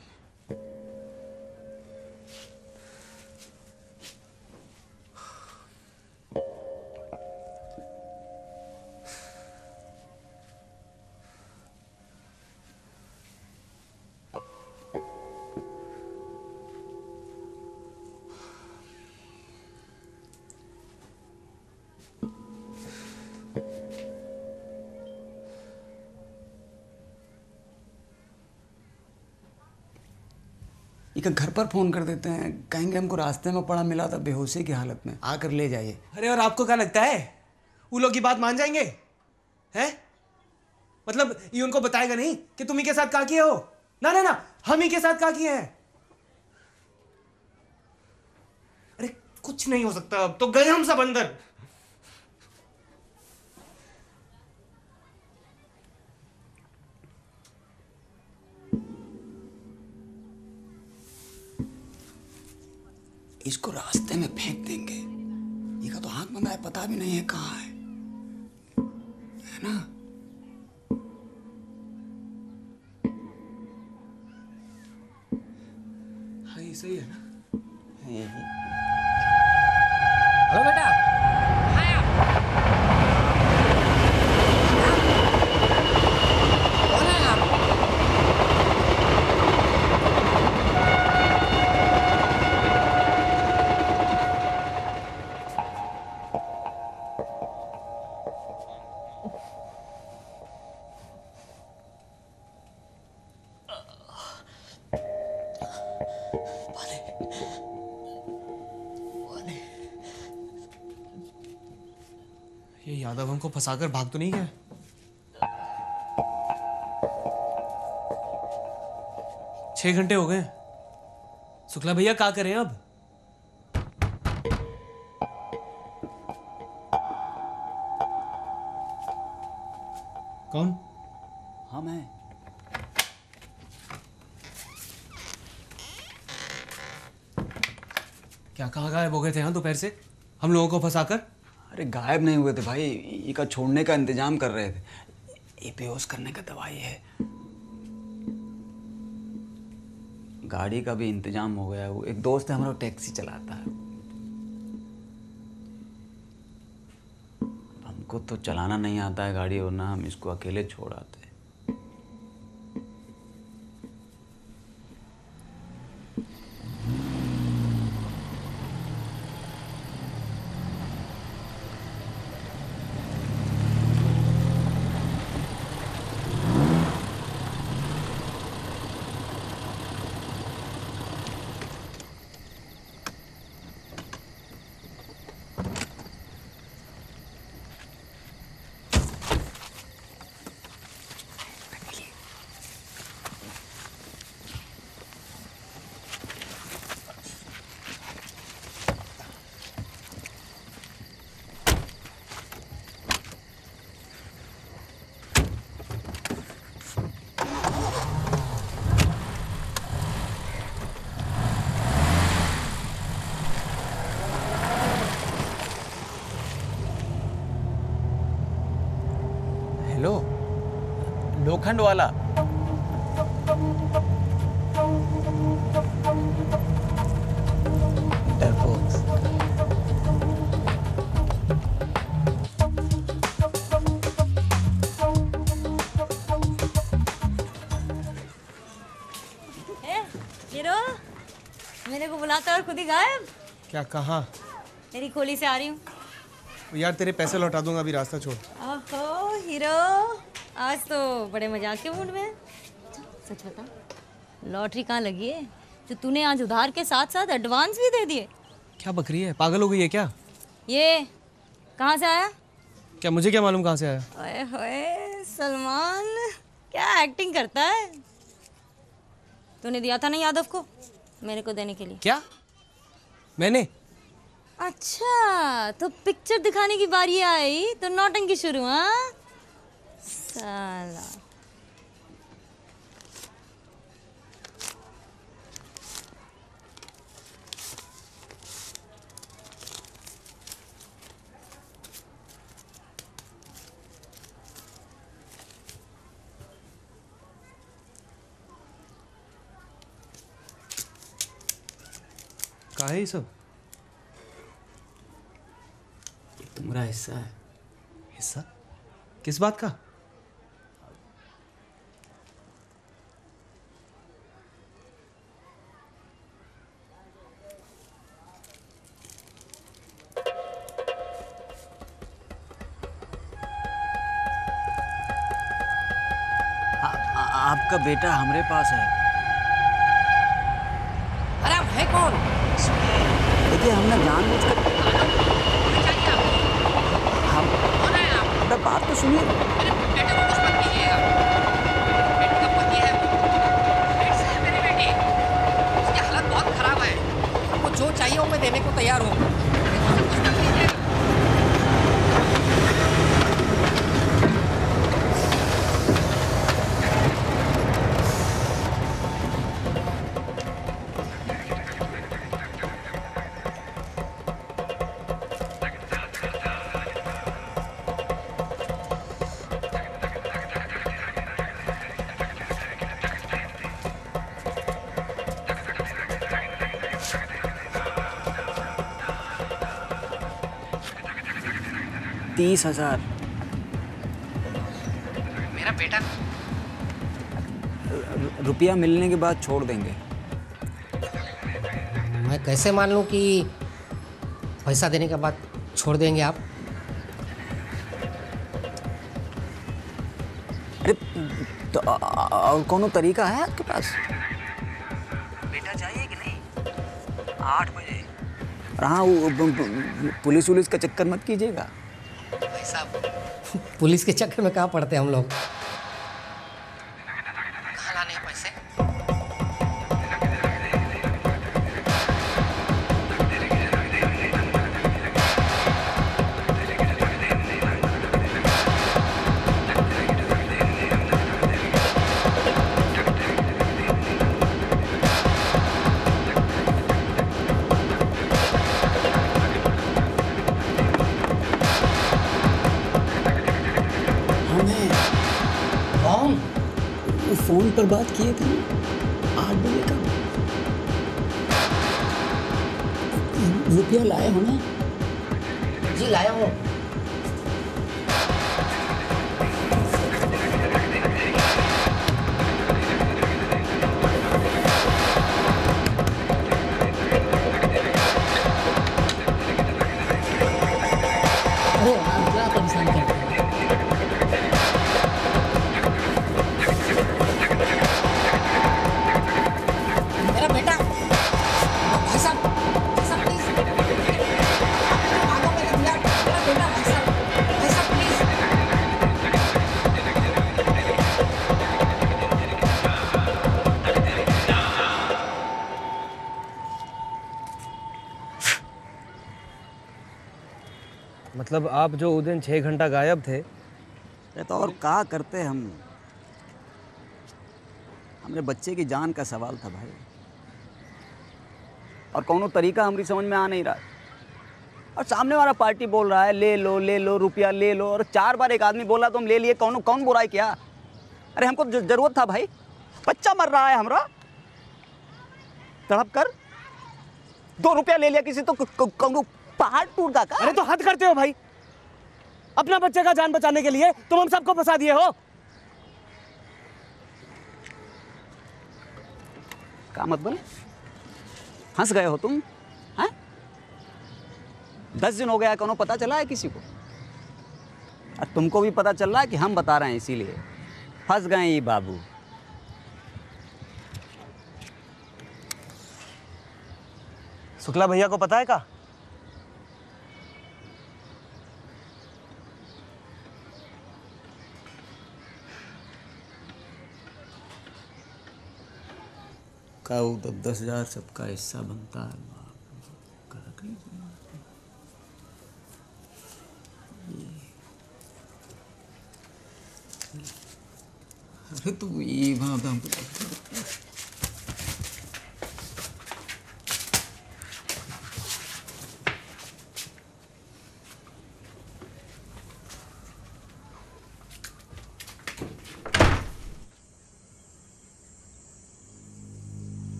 एक घर पर फ़ोन कर देते हैं। कहेंगे हमको रास्ते में पड़ा मिला था, बेहोशी की हालत में। आकर ले जाइए। अरे, और आपको क्या लगता है? वो लोग की बात मान जाएँगे? हैं? मतलब ये उनको बताएगा नहीं कि तुम ही के साथ का किए हो? ना ना ना, हम ही के साथ का किए हैं? अरे, कुछ नहीं हो सकता अब। तो गए हम सब अंदर। इसको रास्ते में फेंक देंगे। ये का तो हाथ बंदा है, पता भी नहीं है कहाँ है। है ना? हाँ सही है ना? हेलो बेटा। फंसाकर भाग तो नहीं गया? छह घंटे हो गए। शुक्ला भैया क्या करें अब? कौन? हाँ मैं। क्या कहा गायब हो गए थे यहाँ दोपहर से? हम लोगों को फंसाकर? अरे गायब नहीं हुए थे भाई इका छोड़ने का इंतज़ाम कर रहे थे। ये बेहोश करने का दवाई है। गाड़ी का भी इंतज़ाम हो गया वो एक दोस्त है, हमारा टैक्सी चलाता है। हमको तो चलाना नहीं आता है गाड़ी, और ना हम इसको अकेले छोड़ आते हैं हेलो लोखंड वाला। मेरे को बुलाता और खुद ही गायब। क्या कहा? मेरी खोली से आ रही हूँ। यार तेरे पैसे लौटा दूँगा अभी रास्ता छोड़। आज तो बड़े मज़ाक के मूड में है। सच बता लॉटरी कहाँ लगी है? जो तूने आज उधार के साथ साथ एडवांस भी दे दिए। क्या बकरी है? पागल हो गई है क्या? ये कहाँ से आया? क्या मुझे क्या मालूम कहाँ से आया? ओए होए सलमान क्या एक्टिंग करता है? तूने दिया था ना यादव को? मेरे को देने के लिए। क्या? मैंने? अच्छा तो पिक्चर दिखाने की बारी आई तो नौटंकी शुरू हाँ? साला कहा है ये सब? ये तुम्हारा हिस्सा है। हिस्सा? किस बात का? आपका बेटा हमारे पास है। अरे आप है कौन? देखिए हमने जानबूझकर हम अपना बात तो सुनिए उसकी हालत बहुत खराब है। जो चाहिए वो मैं देने को तैयार हूँ। तीस हज़ार। मेरा बेटा रुपया मिलने के बाद छोड़ देंगे। मैं कैसे मान लूँ कि पैसा देने के बाद छोड़ देंगे आप? अरे तो और कोनो तरीका है आपके पास? बेटा चाहिए कि नहीं? आठ बजे। हाँ पुलिस वुलिस का चक्कर मत कीजिएगा। पुलिस के चक्कर में कहाँ पड़ते हैं हम लोग? पर बात किए थे। मतलब आप जो उस दिन छः घंटा गायब थे। तो और का करते हम? हमरे बच्चे की जान का सवाल था भाई। और कौनो तरीका हमारी समझ में आ नहीं रहा। और सामने वाला पार्टी बोल रहा है, ले लो ले लो, रुपया ले लो। और चार बार एक आदमी बोला तो हम ले लिए, कौन कौन बुराई क्या? अरे हमको ज़रूरत था भाई। बच्चा मर रहा है हमारा। तड़प कर। दो रुपया ले लिया किसी तो कौनो पहाड़ टूट का अरे तो हद करते हो भाई। अपना बच्चे का जान बचाने के लिए तुम हम सबको फंसा दिए हो। का मतलब हंस गए हो तुम हैं? दस दिन हो गया कौनो पता चला है किसी को? और तुमको भी पता चल रहा है कि हम बता रहे हैं इसीलिए। फंस गए ये बाबू। शुक्ला भैया को पता है का? का वो दस दस हज़ार सबका हिस्सा बनता है। अरे तू ये वहाँ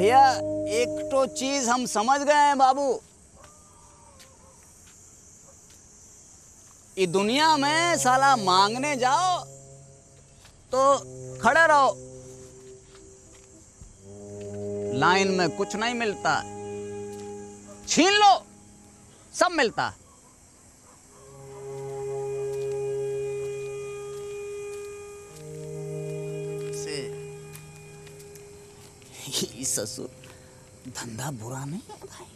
भैया, एक तो चीज़ हम समझ गए हैं बाबू। ये दुनिया में साला मांगने जाओ तो खड़े रहो। लाइन में कुछ नहीं मिलता। छीन लो, सब मिलता। है। ये ससुर धंधा बुरा नहीं है भाई?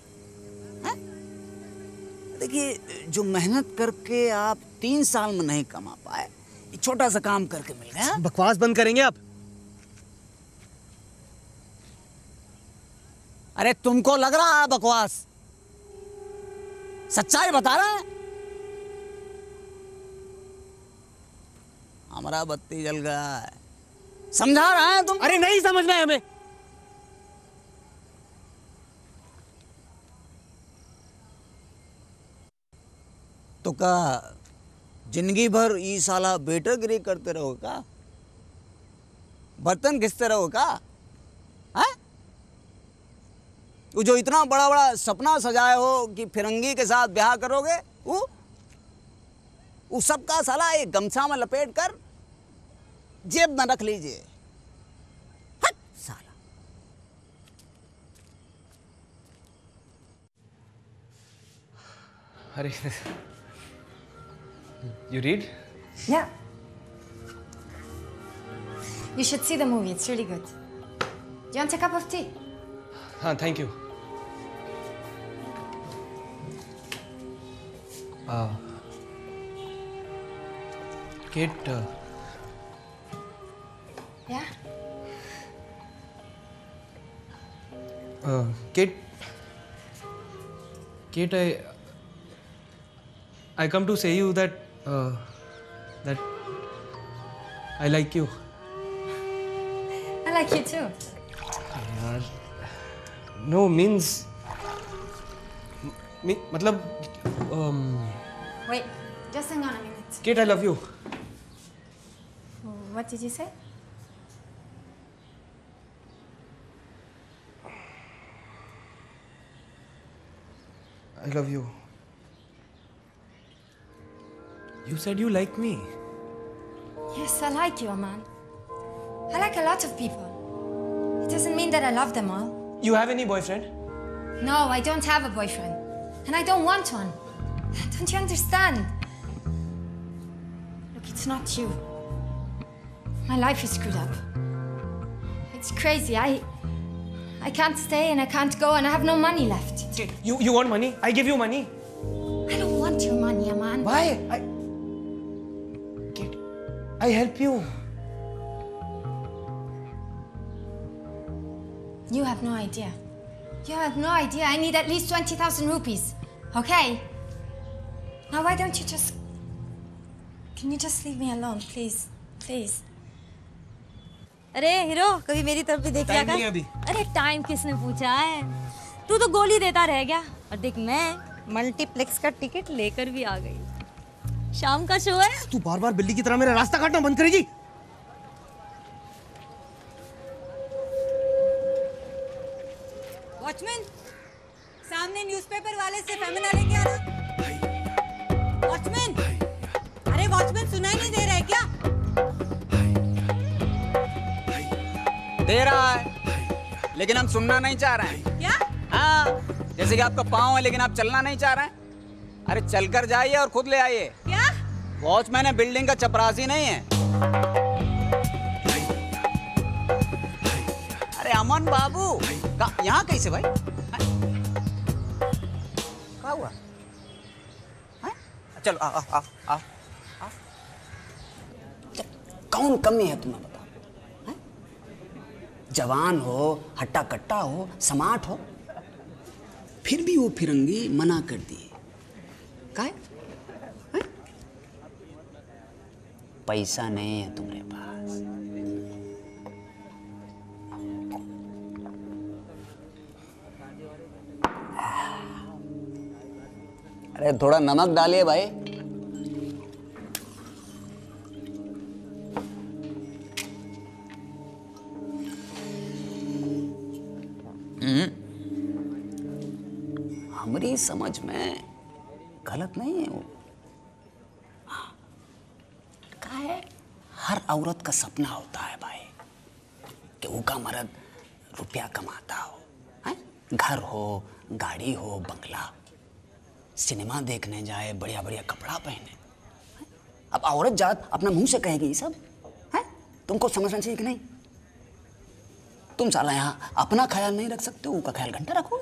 देखिए जो मेहनत करके आप तीन साल में नहीं कमा पाए ये छोटा सा काम करके मिल गया। बकवास बंद करेंगे आप? अरे तुमको लग रहा है बकवास? सच्चाई बता रहे हैं? हमारा बत्ती जल गया है। समझा रहा है तुम? अरे नहीं समझना है हमें। का ज़िंदगी भर ई साला बेटरगिरी करते रहो का? बर्तन घिसते रहो का? हैं? वो जो इतना बड़ा बड़ा सपना सजाए हो कि फिरंगी के साथ ब्याह करोगे, वो? वो सबका साला एक गमछा में लपेट कर जेब में रख लीजिए। अरे You read? Yeah. You should see the movie. It's really good. Do You want a cup of tea? Ah, thank you. Uh, Kate. Uh, yeah? Uh, Kate. Kate, I. I come to say you that uh, that I like you. I like you too. यार no means मी, मतलब um, Wait, just hang on a minute. Kate I love you What did you say? I love you you said you like me Yes, I like you, Aman. I like a lot of people. It doesn't mean that I love them all. you have any boyfriend No, I don't have a boyfriend. And I don't want one. Don't you understand? Look, it's not you. My life is screwed up. It's crazy. I. I can't stay and I can't go and I have no money left. you you want money I give you money I don't want your money, Aman. why I I help you You have no idea. You have no idea. I need at least 20,000 rupees. Okay? Now, why don't you just. Can you just leave me alone, please? Please. अरे हीरो कभी मेरी तरफ़ भी देख लिया कर अरे टाइम किसने पूछा है तू तो गोली देता रह गया और देख मैं मल्टीप्लेक्स का टिकट लेकर भी आ गई शाम का शो है? तू बार बार बिल्ली की तरह मेरा रास्ता काटना बंद करेगी। वॉचमैन सामने न्यूज़पेपर वाले से फेमिना लेके आना। वॉचमैन अरे वॉचमैन सुनाई नहीं दे रहा है क्या? दे रहा है लेकिन हम सुनना नहीं चाह रहे हैं। क्या? हाँ जैसे कि आपका पाँव है लेकिन आप चलना नहीं चाह रहे हैं। अरे चलकर जाइए और खुद ले आइए। वॉचमैन है बिल्डिंग का चपरासी नहीं है अरे अमन बाबू यहाँ कैसे भाई? क्या हुआ? चलो आ, आ, आ, आ, आ। कौन कमी है तुम्हें बताओ? जवान हो हट्टा कट्टा हो समाट हो फिर भी वो फिरंगी मना कर दिए काहे हाँ? पैसा नहीं है तुम्हारे पास। अरे थोड़ा नमक डालिए भाई। हम्म। हमारी समझ में गलत नहीं है वो हाँ। का है हर औरत का सपना होता है भाई, कि वो का मर्द रुपया कमाता हो, हैं? घर हो, गाड़ी हो, बंगला, सिनेमा देखने जाए बढ़िया बढ़िया कपड़ा पहने हैं? अब औरत जात अपना मुँह से कहेगी ये सब, है तुमको समझना चाहिए कि नहीं तुम साला यहाँ अपना ख्याल नहीं रख सकते उसका ख्याल घंटा रखो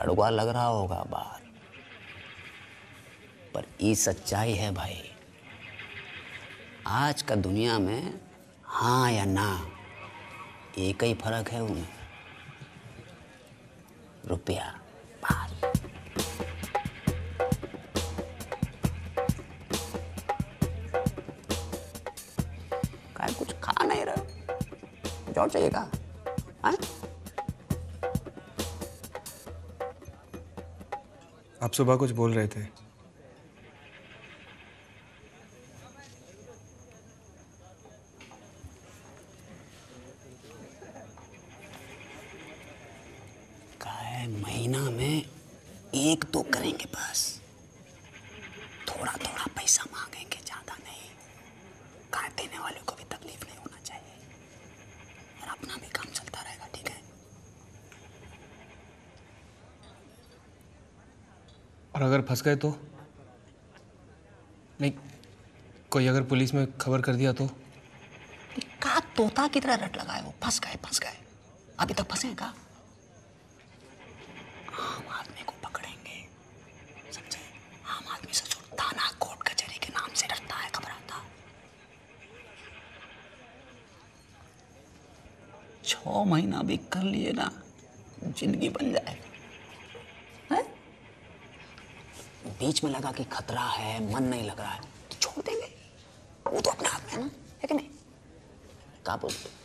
कड़वा लग रहा होगा बात पर ये सच्चाई है भाई, आज का दुनिया में हाँ या ना, एक ही फ़र्क है उनमें। रुपया काय कुछ खा नहीं रहे? जो चाहिए का? हाँ? आप सुबह कुछ बोल रहे थे काय महीना में एक तो करेंगे बस थोड़ा थोड़ा पैसा मांगेंगे ज़्यादा नहीं काय देने वाले को भी तकलीफ़ नहीं होना चाहिए और अपना भी काम चलता रहेगा ठीक है और अगर फंस गए तो? नहीं, कोई अगर पुलिस में खबर कर दिया तो? का तोता की रट लगाए वो? फंस गए फंस गए। अभी तक फंसे का आम आदमी को पकड़ेंगे, समझे? आम आदमी ससुर थाना कोर्ट कचहरी के नाम से डरता है, घबराता। छ महीना भी कर लिए ना, ज़िंदगी बन जाए हैं? बीच में लगा कि खतरा है मन नहीं लग रहा है। तो छोड़ देंगे। वो तो अपने हाथ में है ना है कि नहीं? का बोलते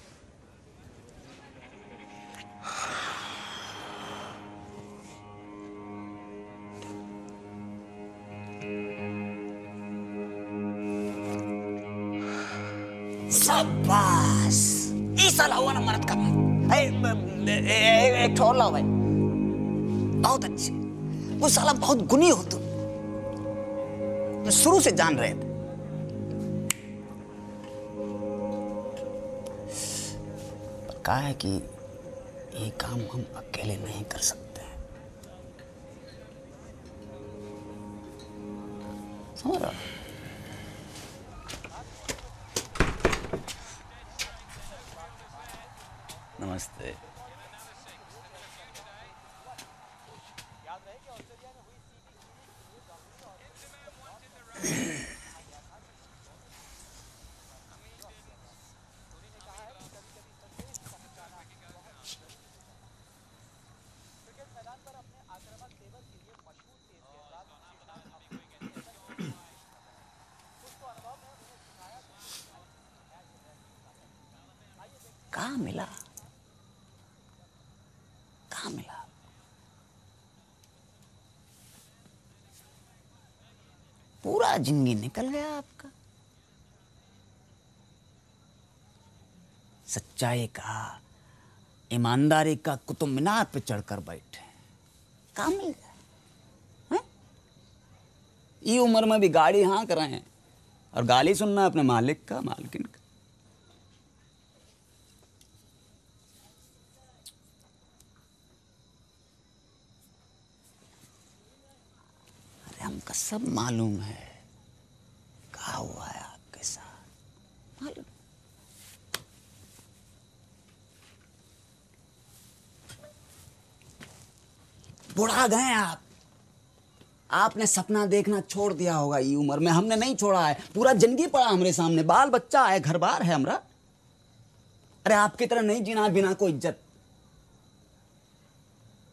शाबाश। ई साला हुआ ना मरद का ए, ए, ए, ए, एक लाओ भाई। बहुत अच्छे। वो साला बहुत गुनी हो। तुम शुरू से जान रहे थे। कहा है कि ये काम हम अकेले नहीं कर सकते। पूरा ज़िंदगी निकल गया आपका। सच्चाई का, ईमानदारी का कुतुब मीनार पे चढ़कर बैठे कहाँ मिल गया ये उम्र में भी गाड़ी हाँक रहे हैं और गाली सुनना अपने मालिक का, मालकिन का। अरे हमका सब मालूम है। क्या हुआ है आपके साथ मालूम बुढ़ा गए आप। आपने सपना देखना छोड़ दिया होगा ये उम्र में। हमने नहीं छोड़ा है। पूरा ज़िंदगी पड़ा हमारे सामने। बाल बच्चा है घर बार है हमारा। अरे आपकी तरह नहीं जीना बिना कोई इज़्ज़त।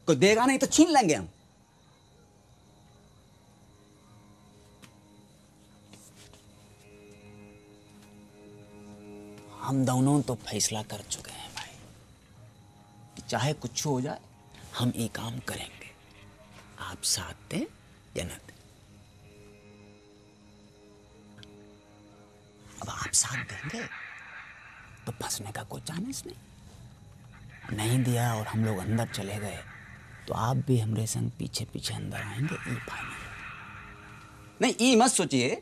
कोई देगा नहीं तो छीन लेंगे हम। हम दोनों तो फैसला कर चुके हैं भाई। चाहे कुछ हो जाए, हम ये काम करेंगे। आप साथ दें या न दें। अब आप साथ देंगे तो फंसने का कोई चांस नहीं। नहीं दिया और हम लोग अंदर चले गए तो आप भी हमारे संग पीछे पीछे अंदर आएँगे ई फाइनल नहीं ई मत सोचिए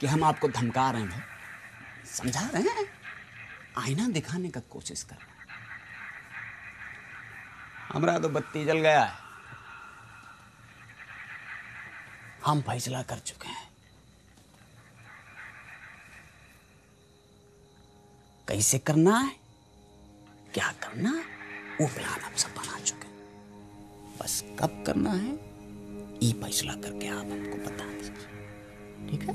कि हम आपको धमका रहे हैं। समझा रहे हैं? आईना दिखाने का कोशिश कर। हमारा तो बत्ती जल गया है। हम फैसला कर चुके हैं। कैसे करना है? क्या करना है? वो प्लान हम सब बना चुके हैं। बस कब करना है? ये फैसला करके आप हमको बता दीजिए। ठीक है?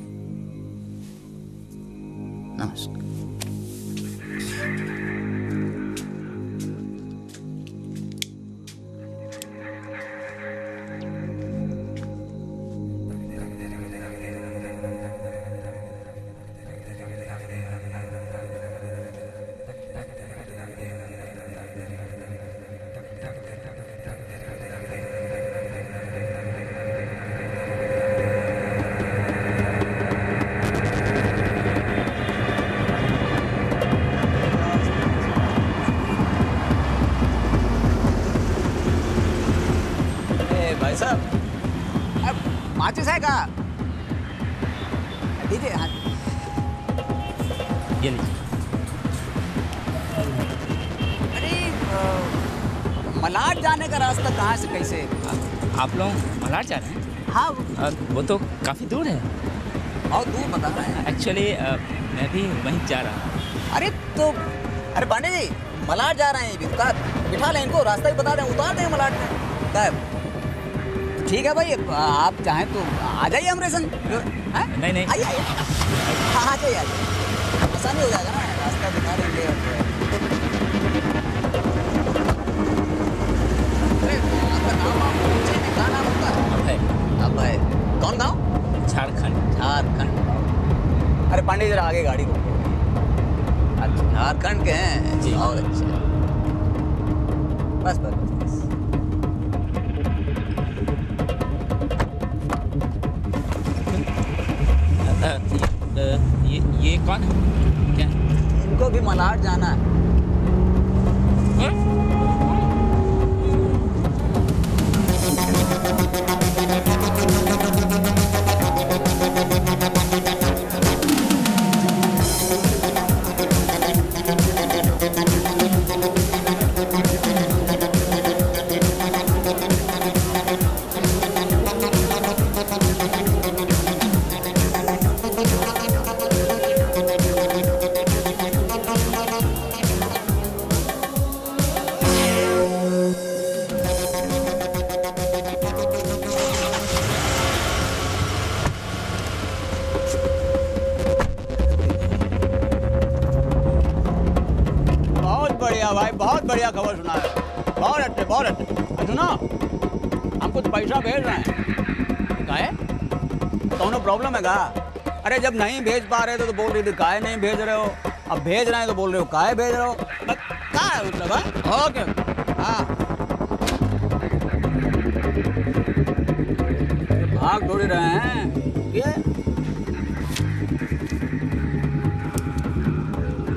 नमस्कार। ए, कहाँ से कैसे आप लोग मलाड जा रहे हैं? हाँ अ, वो तो काफ़ी दूर है। और दूर बता रहे हैं। एक्चुअली मैं भी वहीं जा रहा हूँ। अरे तो अरे पांडे जी मलाड जा रहे हैं ये बिठा लें इनको रास्ता भी बता दें उतार दें मलाड में। ठीक है भाई आप चाहें तो आ जाइए हमारे संग। नहीं नहीं। आइए आइए। हाँ हाँ जाइए आसानी हो जाएगा ना रास्ता दिखा देंगे। कौन गाँव झारखंड झारखंड अरे पांडे जरा आगे गाड़ी को। अच्छा झारखंड के हैं। जी। और अच्छा। बस बस बस, बस। ये ये कौन है? क्या? इनको भी मलाड जाना है। भेज पा रहे थे तो बोल रही थी काहे नहीं भेज रहे हो? अब भेज रहे हैं तो बोल रहे हो काहे भेज रहे हो? का है मतलब? ओके हाँ। भाग थोड़ी रहे हैं। ये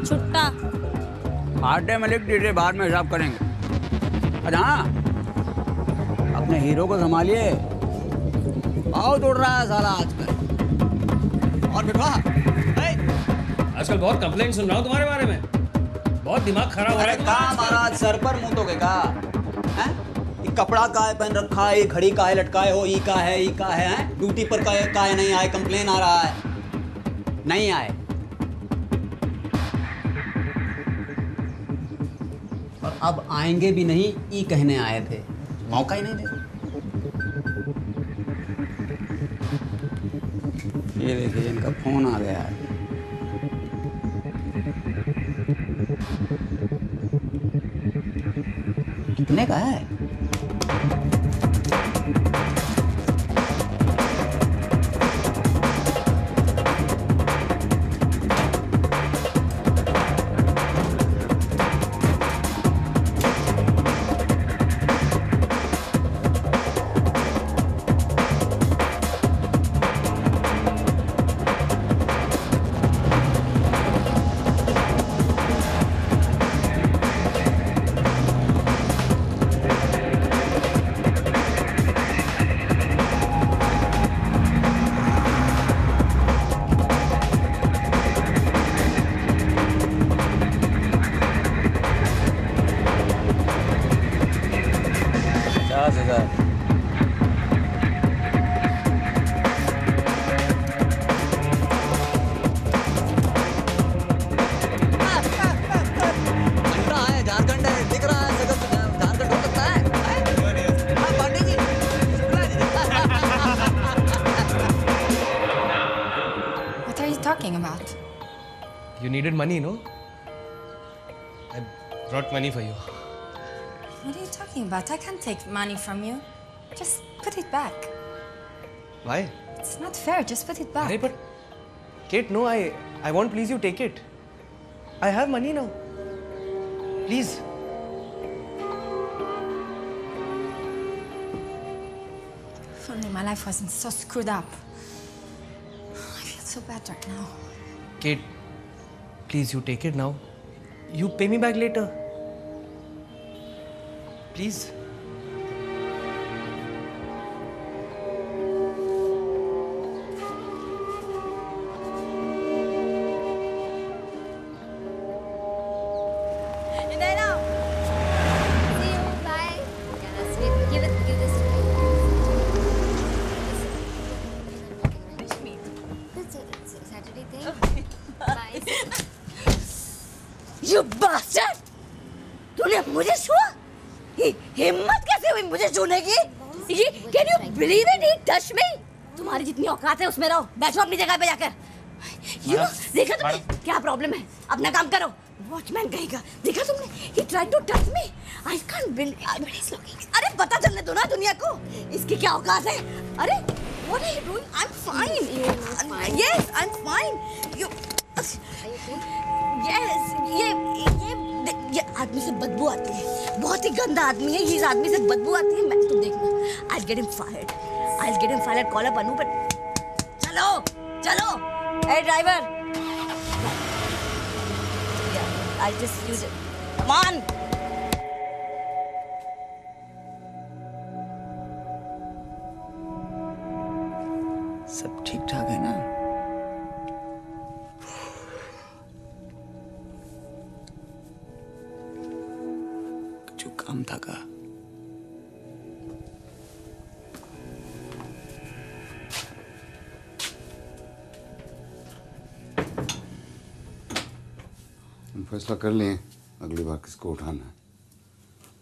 छुट्टा। आटे में लिख दीजिए बाद में हिसाब करेंगे। अच्छा हाँ। अपने हीरो को संभालिए। बहुत उड़ रहा है साला आजकल आजकल बहुत कंप्लेन सुन रहा हूँ तुम्हारे बारे में। बहुत दिमाग खराब हो रहा है कहा महाराज सर पर मुँह तो के का हैं? ये कपड़ा का है पहन रखा है? घड़ी का है लटकाए हो? ई का है ई का है ड्यूटी पर का है, का है नहीं आए? कंप्लेन आ रहा है। नहीं आए। और अब आएँगे भी नहीं ई कहने आए थे। मौका ही नहीं दे कितने का money, no? I brought money for you. What are you talking about? I can't take money from you. Just put it back. Why? It's not fair. Just put it back. Hey, but Kate, no, I I won't please you. Take it. I have money now. Please. If only my life wasn't so screwed up. I feel so bad right now. Kate, please, you take it now. You pay me back later. Please. है उसमें रहो। बैठो अपनी जगह पे जाकर। यू देखा तुमने? क्या प्रॉब्लम है? अपना काम करो। वॉचमैन कहेगा देखा तुमने? He try to touch me I can't believe अरे पता चलने दो ना दुनिया को। इसकी क्या औकात है? अरे what are you doing I am fine yes I am fine you yes ये ये ये आदमी से बदबू आती है। बहुत ही गंदा आदमी है। ये इस आदमी से बदबू आती है। मैं तो देखना। I get him fired I get him fired call up Anu but चलो चलो। ए driver I just use it फैसला कर लिए अगली बार किसको उठाना है?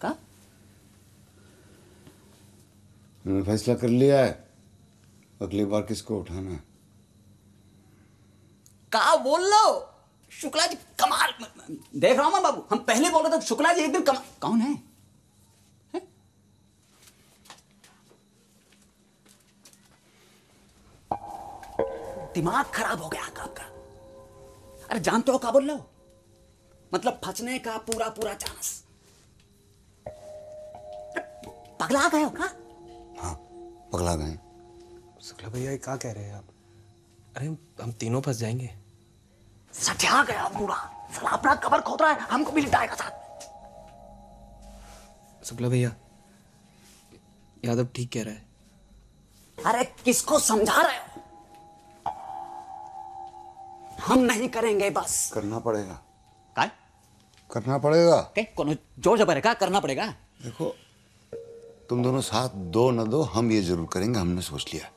का? हमने फैसला कर लिया है। अगली बार किसको उठाना है? का बोल लो शुक्ला जी कमाल। देख रहा हूँ मैं बाबू हम पहले बोल रहे थे शुक्ला जी एक दिन कमाल कौन है? दिमाग खराब हो गया का आपका। अरे जानते हो का बोल रहे हो? मतलब फंसने का पूरा पूरा चांस। पगला गए हो का पगला गए। शुक्ला भैया क्या कह रहे हैं आप? अरे हम तीनों फंस जाएँगे। सठिया गया पूरा साला अपना कबर खोद रहा है हमको भी लिटाएगा साथ। शुक्ला भैया यादव ठीक कह रहा है। अरे किसको समझा रहे हो? हम नहीं करेंगे बस। करना पड़ेगा। करना पड़ेगा। के? कोनो? ज़ोर जबर का करना पड़ेगा। देखो तुम दोनों साथ दो न दो हम ये ज़रूर करेंगे हमने सोच लिया।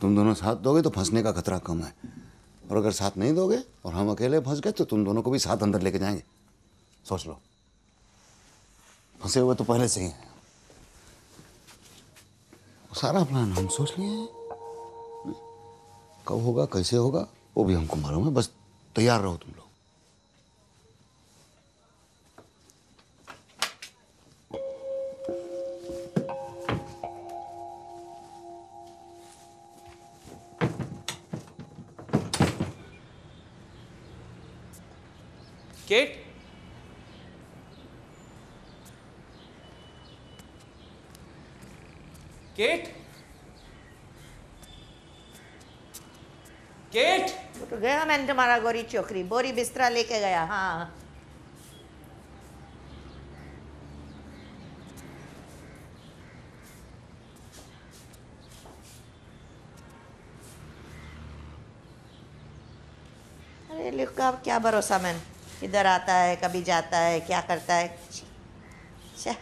तुम दोनों साथ दोगे तो फंसने का खतरा कम है। और अगर साथ नहीं दोगे और हम अकेले फंस गए तो तुम दोनों को भी साथ अंदर लेके जाएँगे। सोच लो। फंसे हुए तो पहले से ही हैं। वो सारा प्लान हम सोच लिए हैं। कब होगा कैसे होगा वो भी हमको मालूम है। बस तैयार रहो तुम लोग। केट केट केट तो गया मैंने तुम्हारा गोरी चोकरी। बोरी बिस्तरा लेके गया हाँ। अरे लोग का क्या भरोसा मैन इधर आता है कभी जाता है क्या करता है? छे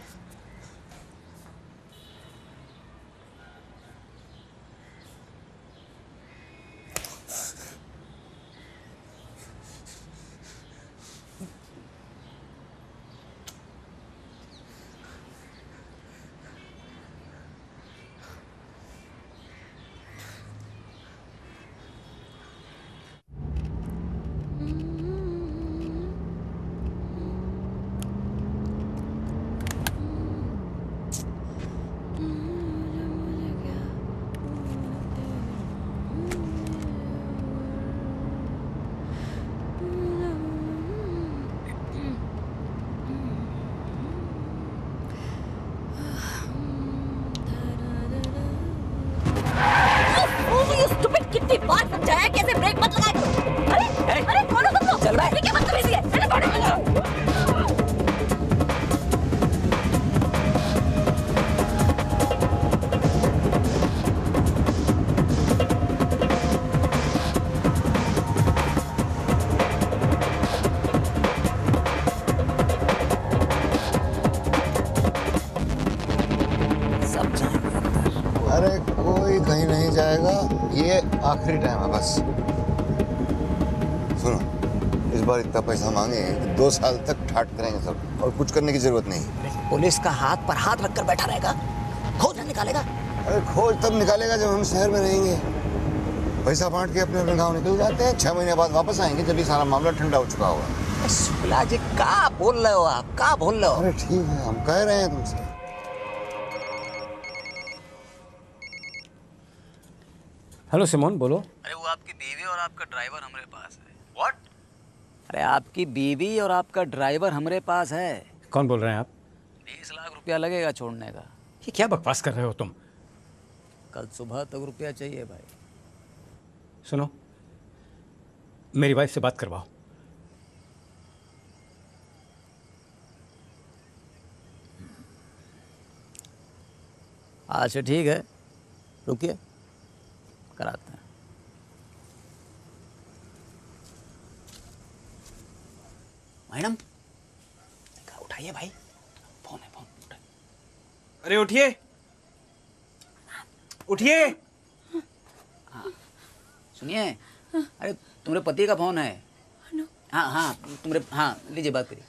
आखिरी टाइम है बस। सुनो इस बार इतना पैसा मांगे कि दो साल तक ठाट करेंगे सब और कुछ करने की ज़रूरत नहीं। पुलिस का हाथ पर हाथ रखकर बैठा रहेगा। खोज न निकालेगा। अरे खोज तब निकालेगा जब हम शहर में रहेंगे। पैसा बांट के अपने अपने गाँव निकल जाते हैं छह महीने बाद वापस आएँगे जब ये सारा मामला ठंडा हो चुका होगा। शुक्ला जी का बोल रहे हो आप? का बोल रहे हो? अरे ठीक है हम कह रहे हैं तुमसे। हेलो सिमोन बोलो। अरे वो आपकी बीवी और आपका ड्राइवर हमारे पास है। व्हाट अरे आपकी बीवी और आपका ड्राइवर हमारे पास है। कौन बोल रहे हैं आप? बीस लाख रुपया लगेगा छोड़ने का। ये क्या बकवास कर रहे हो तुम? कल सुबह तक रुपया चाहिए भाई। सुनो मेरी वाइफ से बात करवाओ। अच्छा ठीक है। रुकिए कराते हैं मैडम। उठाइए भाई। फ़ोन है फ़ोन अरे उठिए। उठिए। सुनिए अरे तुम्हारे पति का फ़ोन है। हाँ हाँ तुम्हारे हाँ लीजिए बात करिए।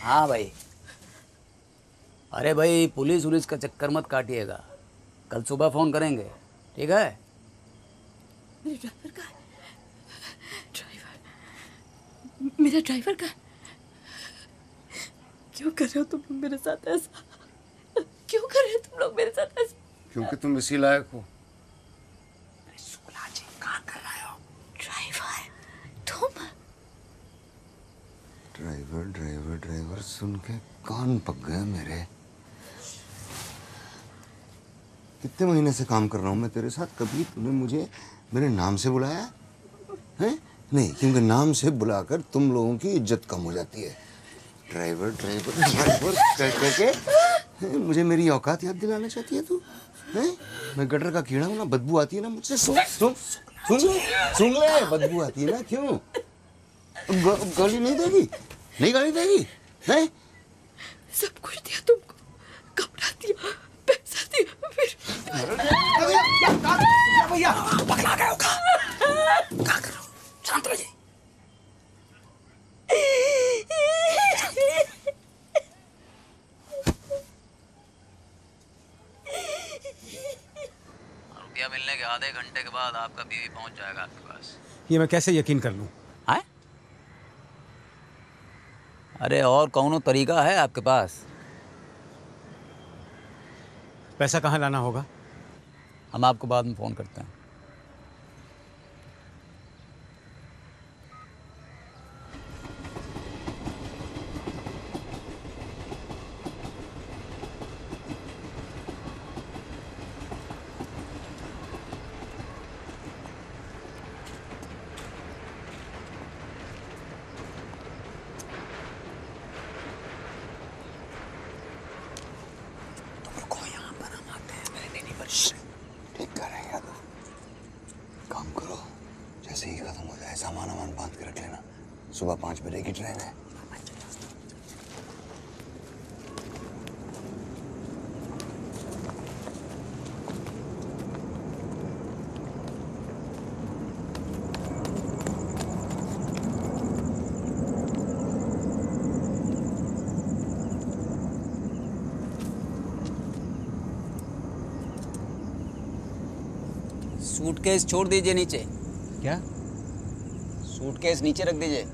हाँ भाई। अरे भाई पुलिस उलिस का चक्कर मत काटिएगा। कल सुबह फ़ोन करेंगे ठीक है? मेरे ड्राइवर का ड्राइवर मेरा ड्राइवर का क्यों कर रहे हो तुम लोग मेरे साथ ऐसा? क्यों कर रहे हो तुम लोग मेरे साथ ऐसा? क्योंकि तुम इसी लायक हो। ड्राइवर ड्राइवर ड्राइवर ड्राइवर सुन के कान पक गए मेरे। कितने महीने से काम कर रहा हूँ मैं तेरे साथ? कभी तूने मुझे मेरे नाम से बुलाया? है? नहीं, क्योंकि नाम से बुलाकर तुम लोगों की इज़्ज़त कम हो जाती है। ड्राइवर ड्राइवर ड्राइवर कह मुझे मेरी औकात याद दिलाना चाहती है तू? हैं? मैं गटर का कीड़ा हूँ ना, बदबू आती है ना मुझसे। सुन सुन सुन सुन ले, बदबू आती है ना, क्यों? गाली नहीं देगी? नहीं गाली देगी? हैं? सब कुछ दिया तुमको। कपड़ा दिया पैसा दिया फिर भैया पकड़ा गया होगा क्या कर रहे हो शांत रहिए रुपया मिलने के आधे घंटे के बाद आपका बीवी पहुँच जाएगा आपके पास। ये मैं कैसे यकीन कर लूँ? अरे और कौनो तरीका है आपके पास? पैसा कहाँ लाना होगा? हम आपको बाद में फ़ोन करते हैं ठीक कर रहे हैं यादव काम करो जैसे ही खत्म हो जाए सामान वामान बाँध के रख लेना सुबह पाँच बजे की ट्रेन है सूटकेस छोड़ दीजिए नीचे। क्या? सूटकेस नीचे रख दीजिए।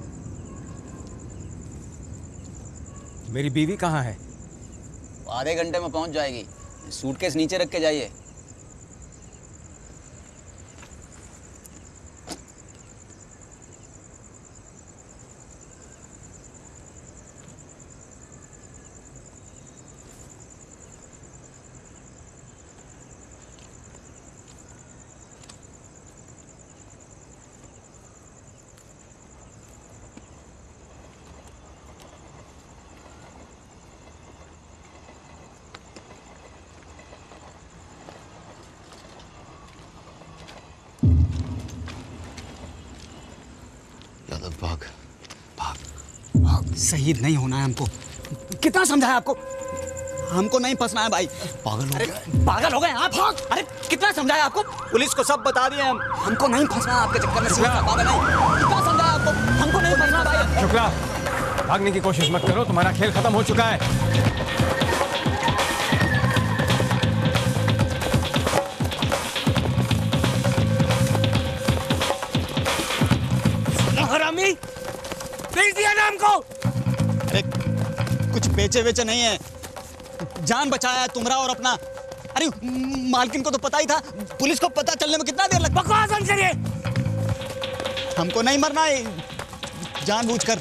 मेरी बीवी कहाँ है? आधे घंटे में पहुँच जाएगी। सूटकेस नीचे रख के जाइए। यादव भाग। भाग। शहीद नहीं होना है हमको। कितना समझाया आपको? हमको नहीं फंसना है भाई। पागल हो गए पागल हो गए आप। भाग। अरे कितना समझाया आपको? पुलिस को सब बता दिए हम। हमको नहीं फंसना आपके चक्कर में शुक्ला। पागल नहीं। कितना समझाया आपको? हमको नहीं फंसना भाई। शुक्ला भागने की कोशिश मत करो तुम्हारा खेल खत्म हो चुका है। कुछ बेचे नहीं है। जान बचाया तुमरा और अपना। अरे, मालकिन को तो पता ही था। पुलिस को पता चलने में कितना देर लग बकवास बंद करिए। हमको नहीं मरना है। जानबूझकर।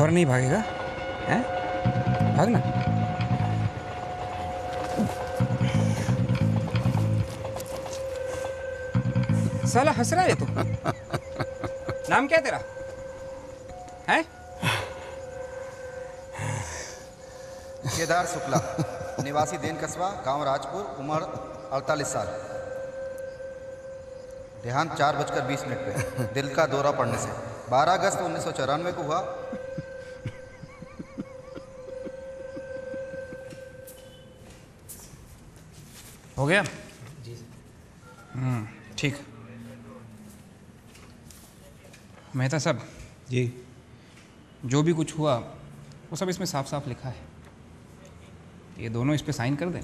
और नहीं भागेगा? हैं? भागना साला हंस रहा है तू। नाम क्या तेरा? है? केदार शुक्ला, निवासी देन कस्बा गाँव राजपुर, उम्र 48 साल। देहांत चार बजकर बीस मिनट पे। दिल का दौरा पड़ने से। 12 अगस्त उन्नीस सौ चौरानवे को हुआ। हो गया? हम्म ठीक। मेहता साहब जी। जो भी कुछ हुआ वो सब इसमें साफ़ साफ़ लिखा है। ये दोनों इस पर साइन कर दें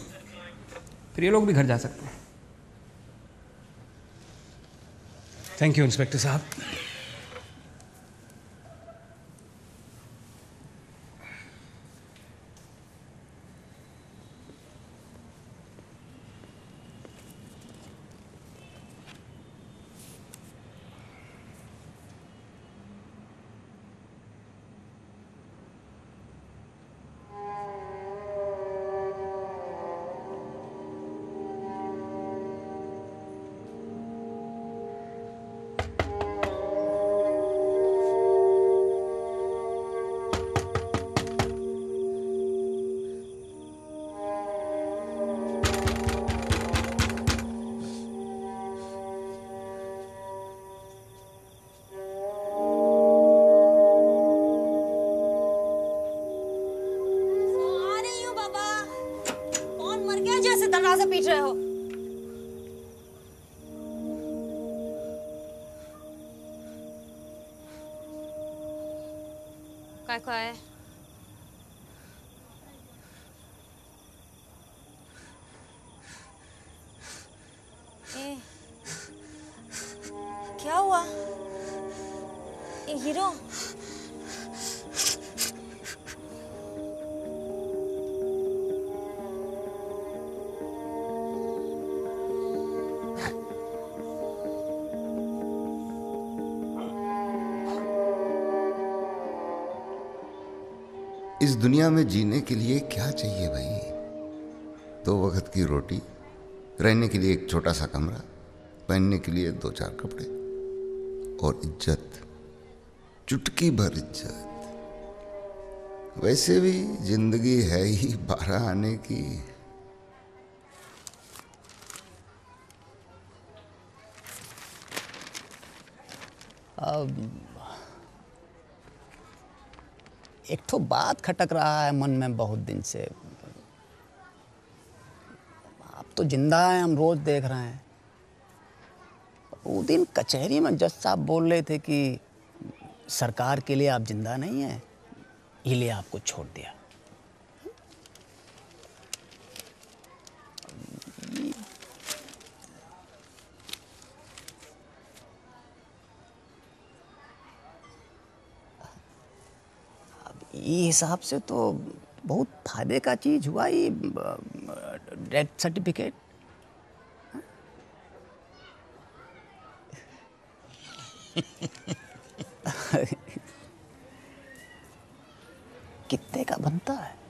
फिर ये लोग भी घर जा सकते हैं। थैंक यू इंस्पेक्टर साहब। इस दुनिया में जीने के लिए क्या चाहिए भाई? दो वक्त की रोटी, रहने के लिए एक छोटा सा कमरा, पहनने के लिए दो चार कपड़े और इज़्ज़त। चुटकी भर इज़्ज़त। वैसे भी ज़िंदगी है ही बारह आने की। अब एक तो बात खटक रहा है मन में बहुत दिन से। आप तो ज़िंदा हैं, हम रोज देख रहे हैं। वो दिन कचहरी में जज साहब बोल रहे थे कि सरकार के लिए आप ज़िंदा नहीं हैं, इसलिए आपको छोड़ दिया। ये हिसाब से तो बहुत फ़ायदे का चीज़ हुआ, ये डेथ सर्टिफिकेट। कितने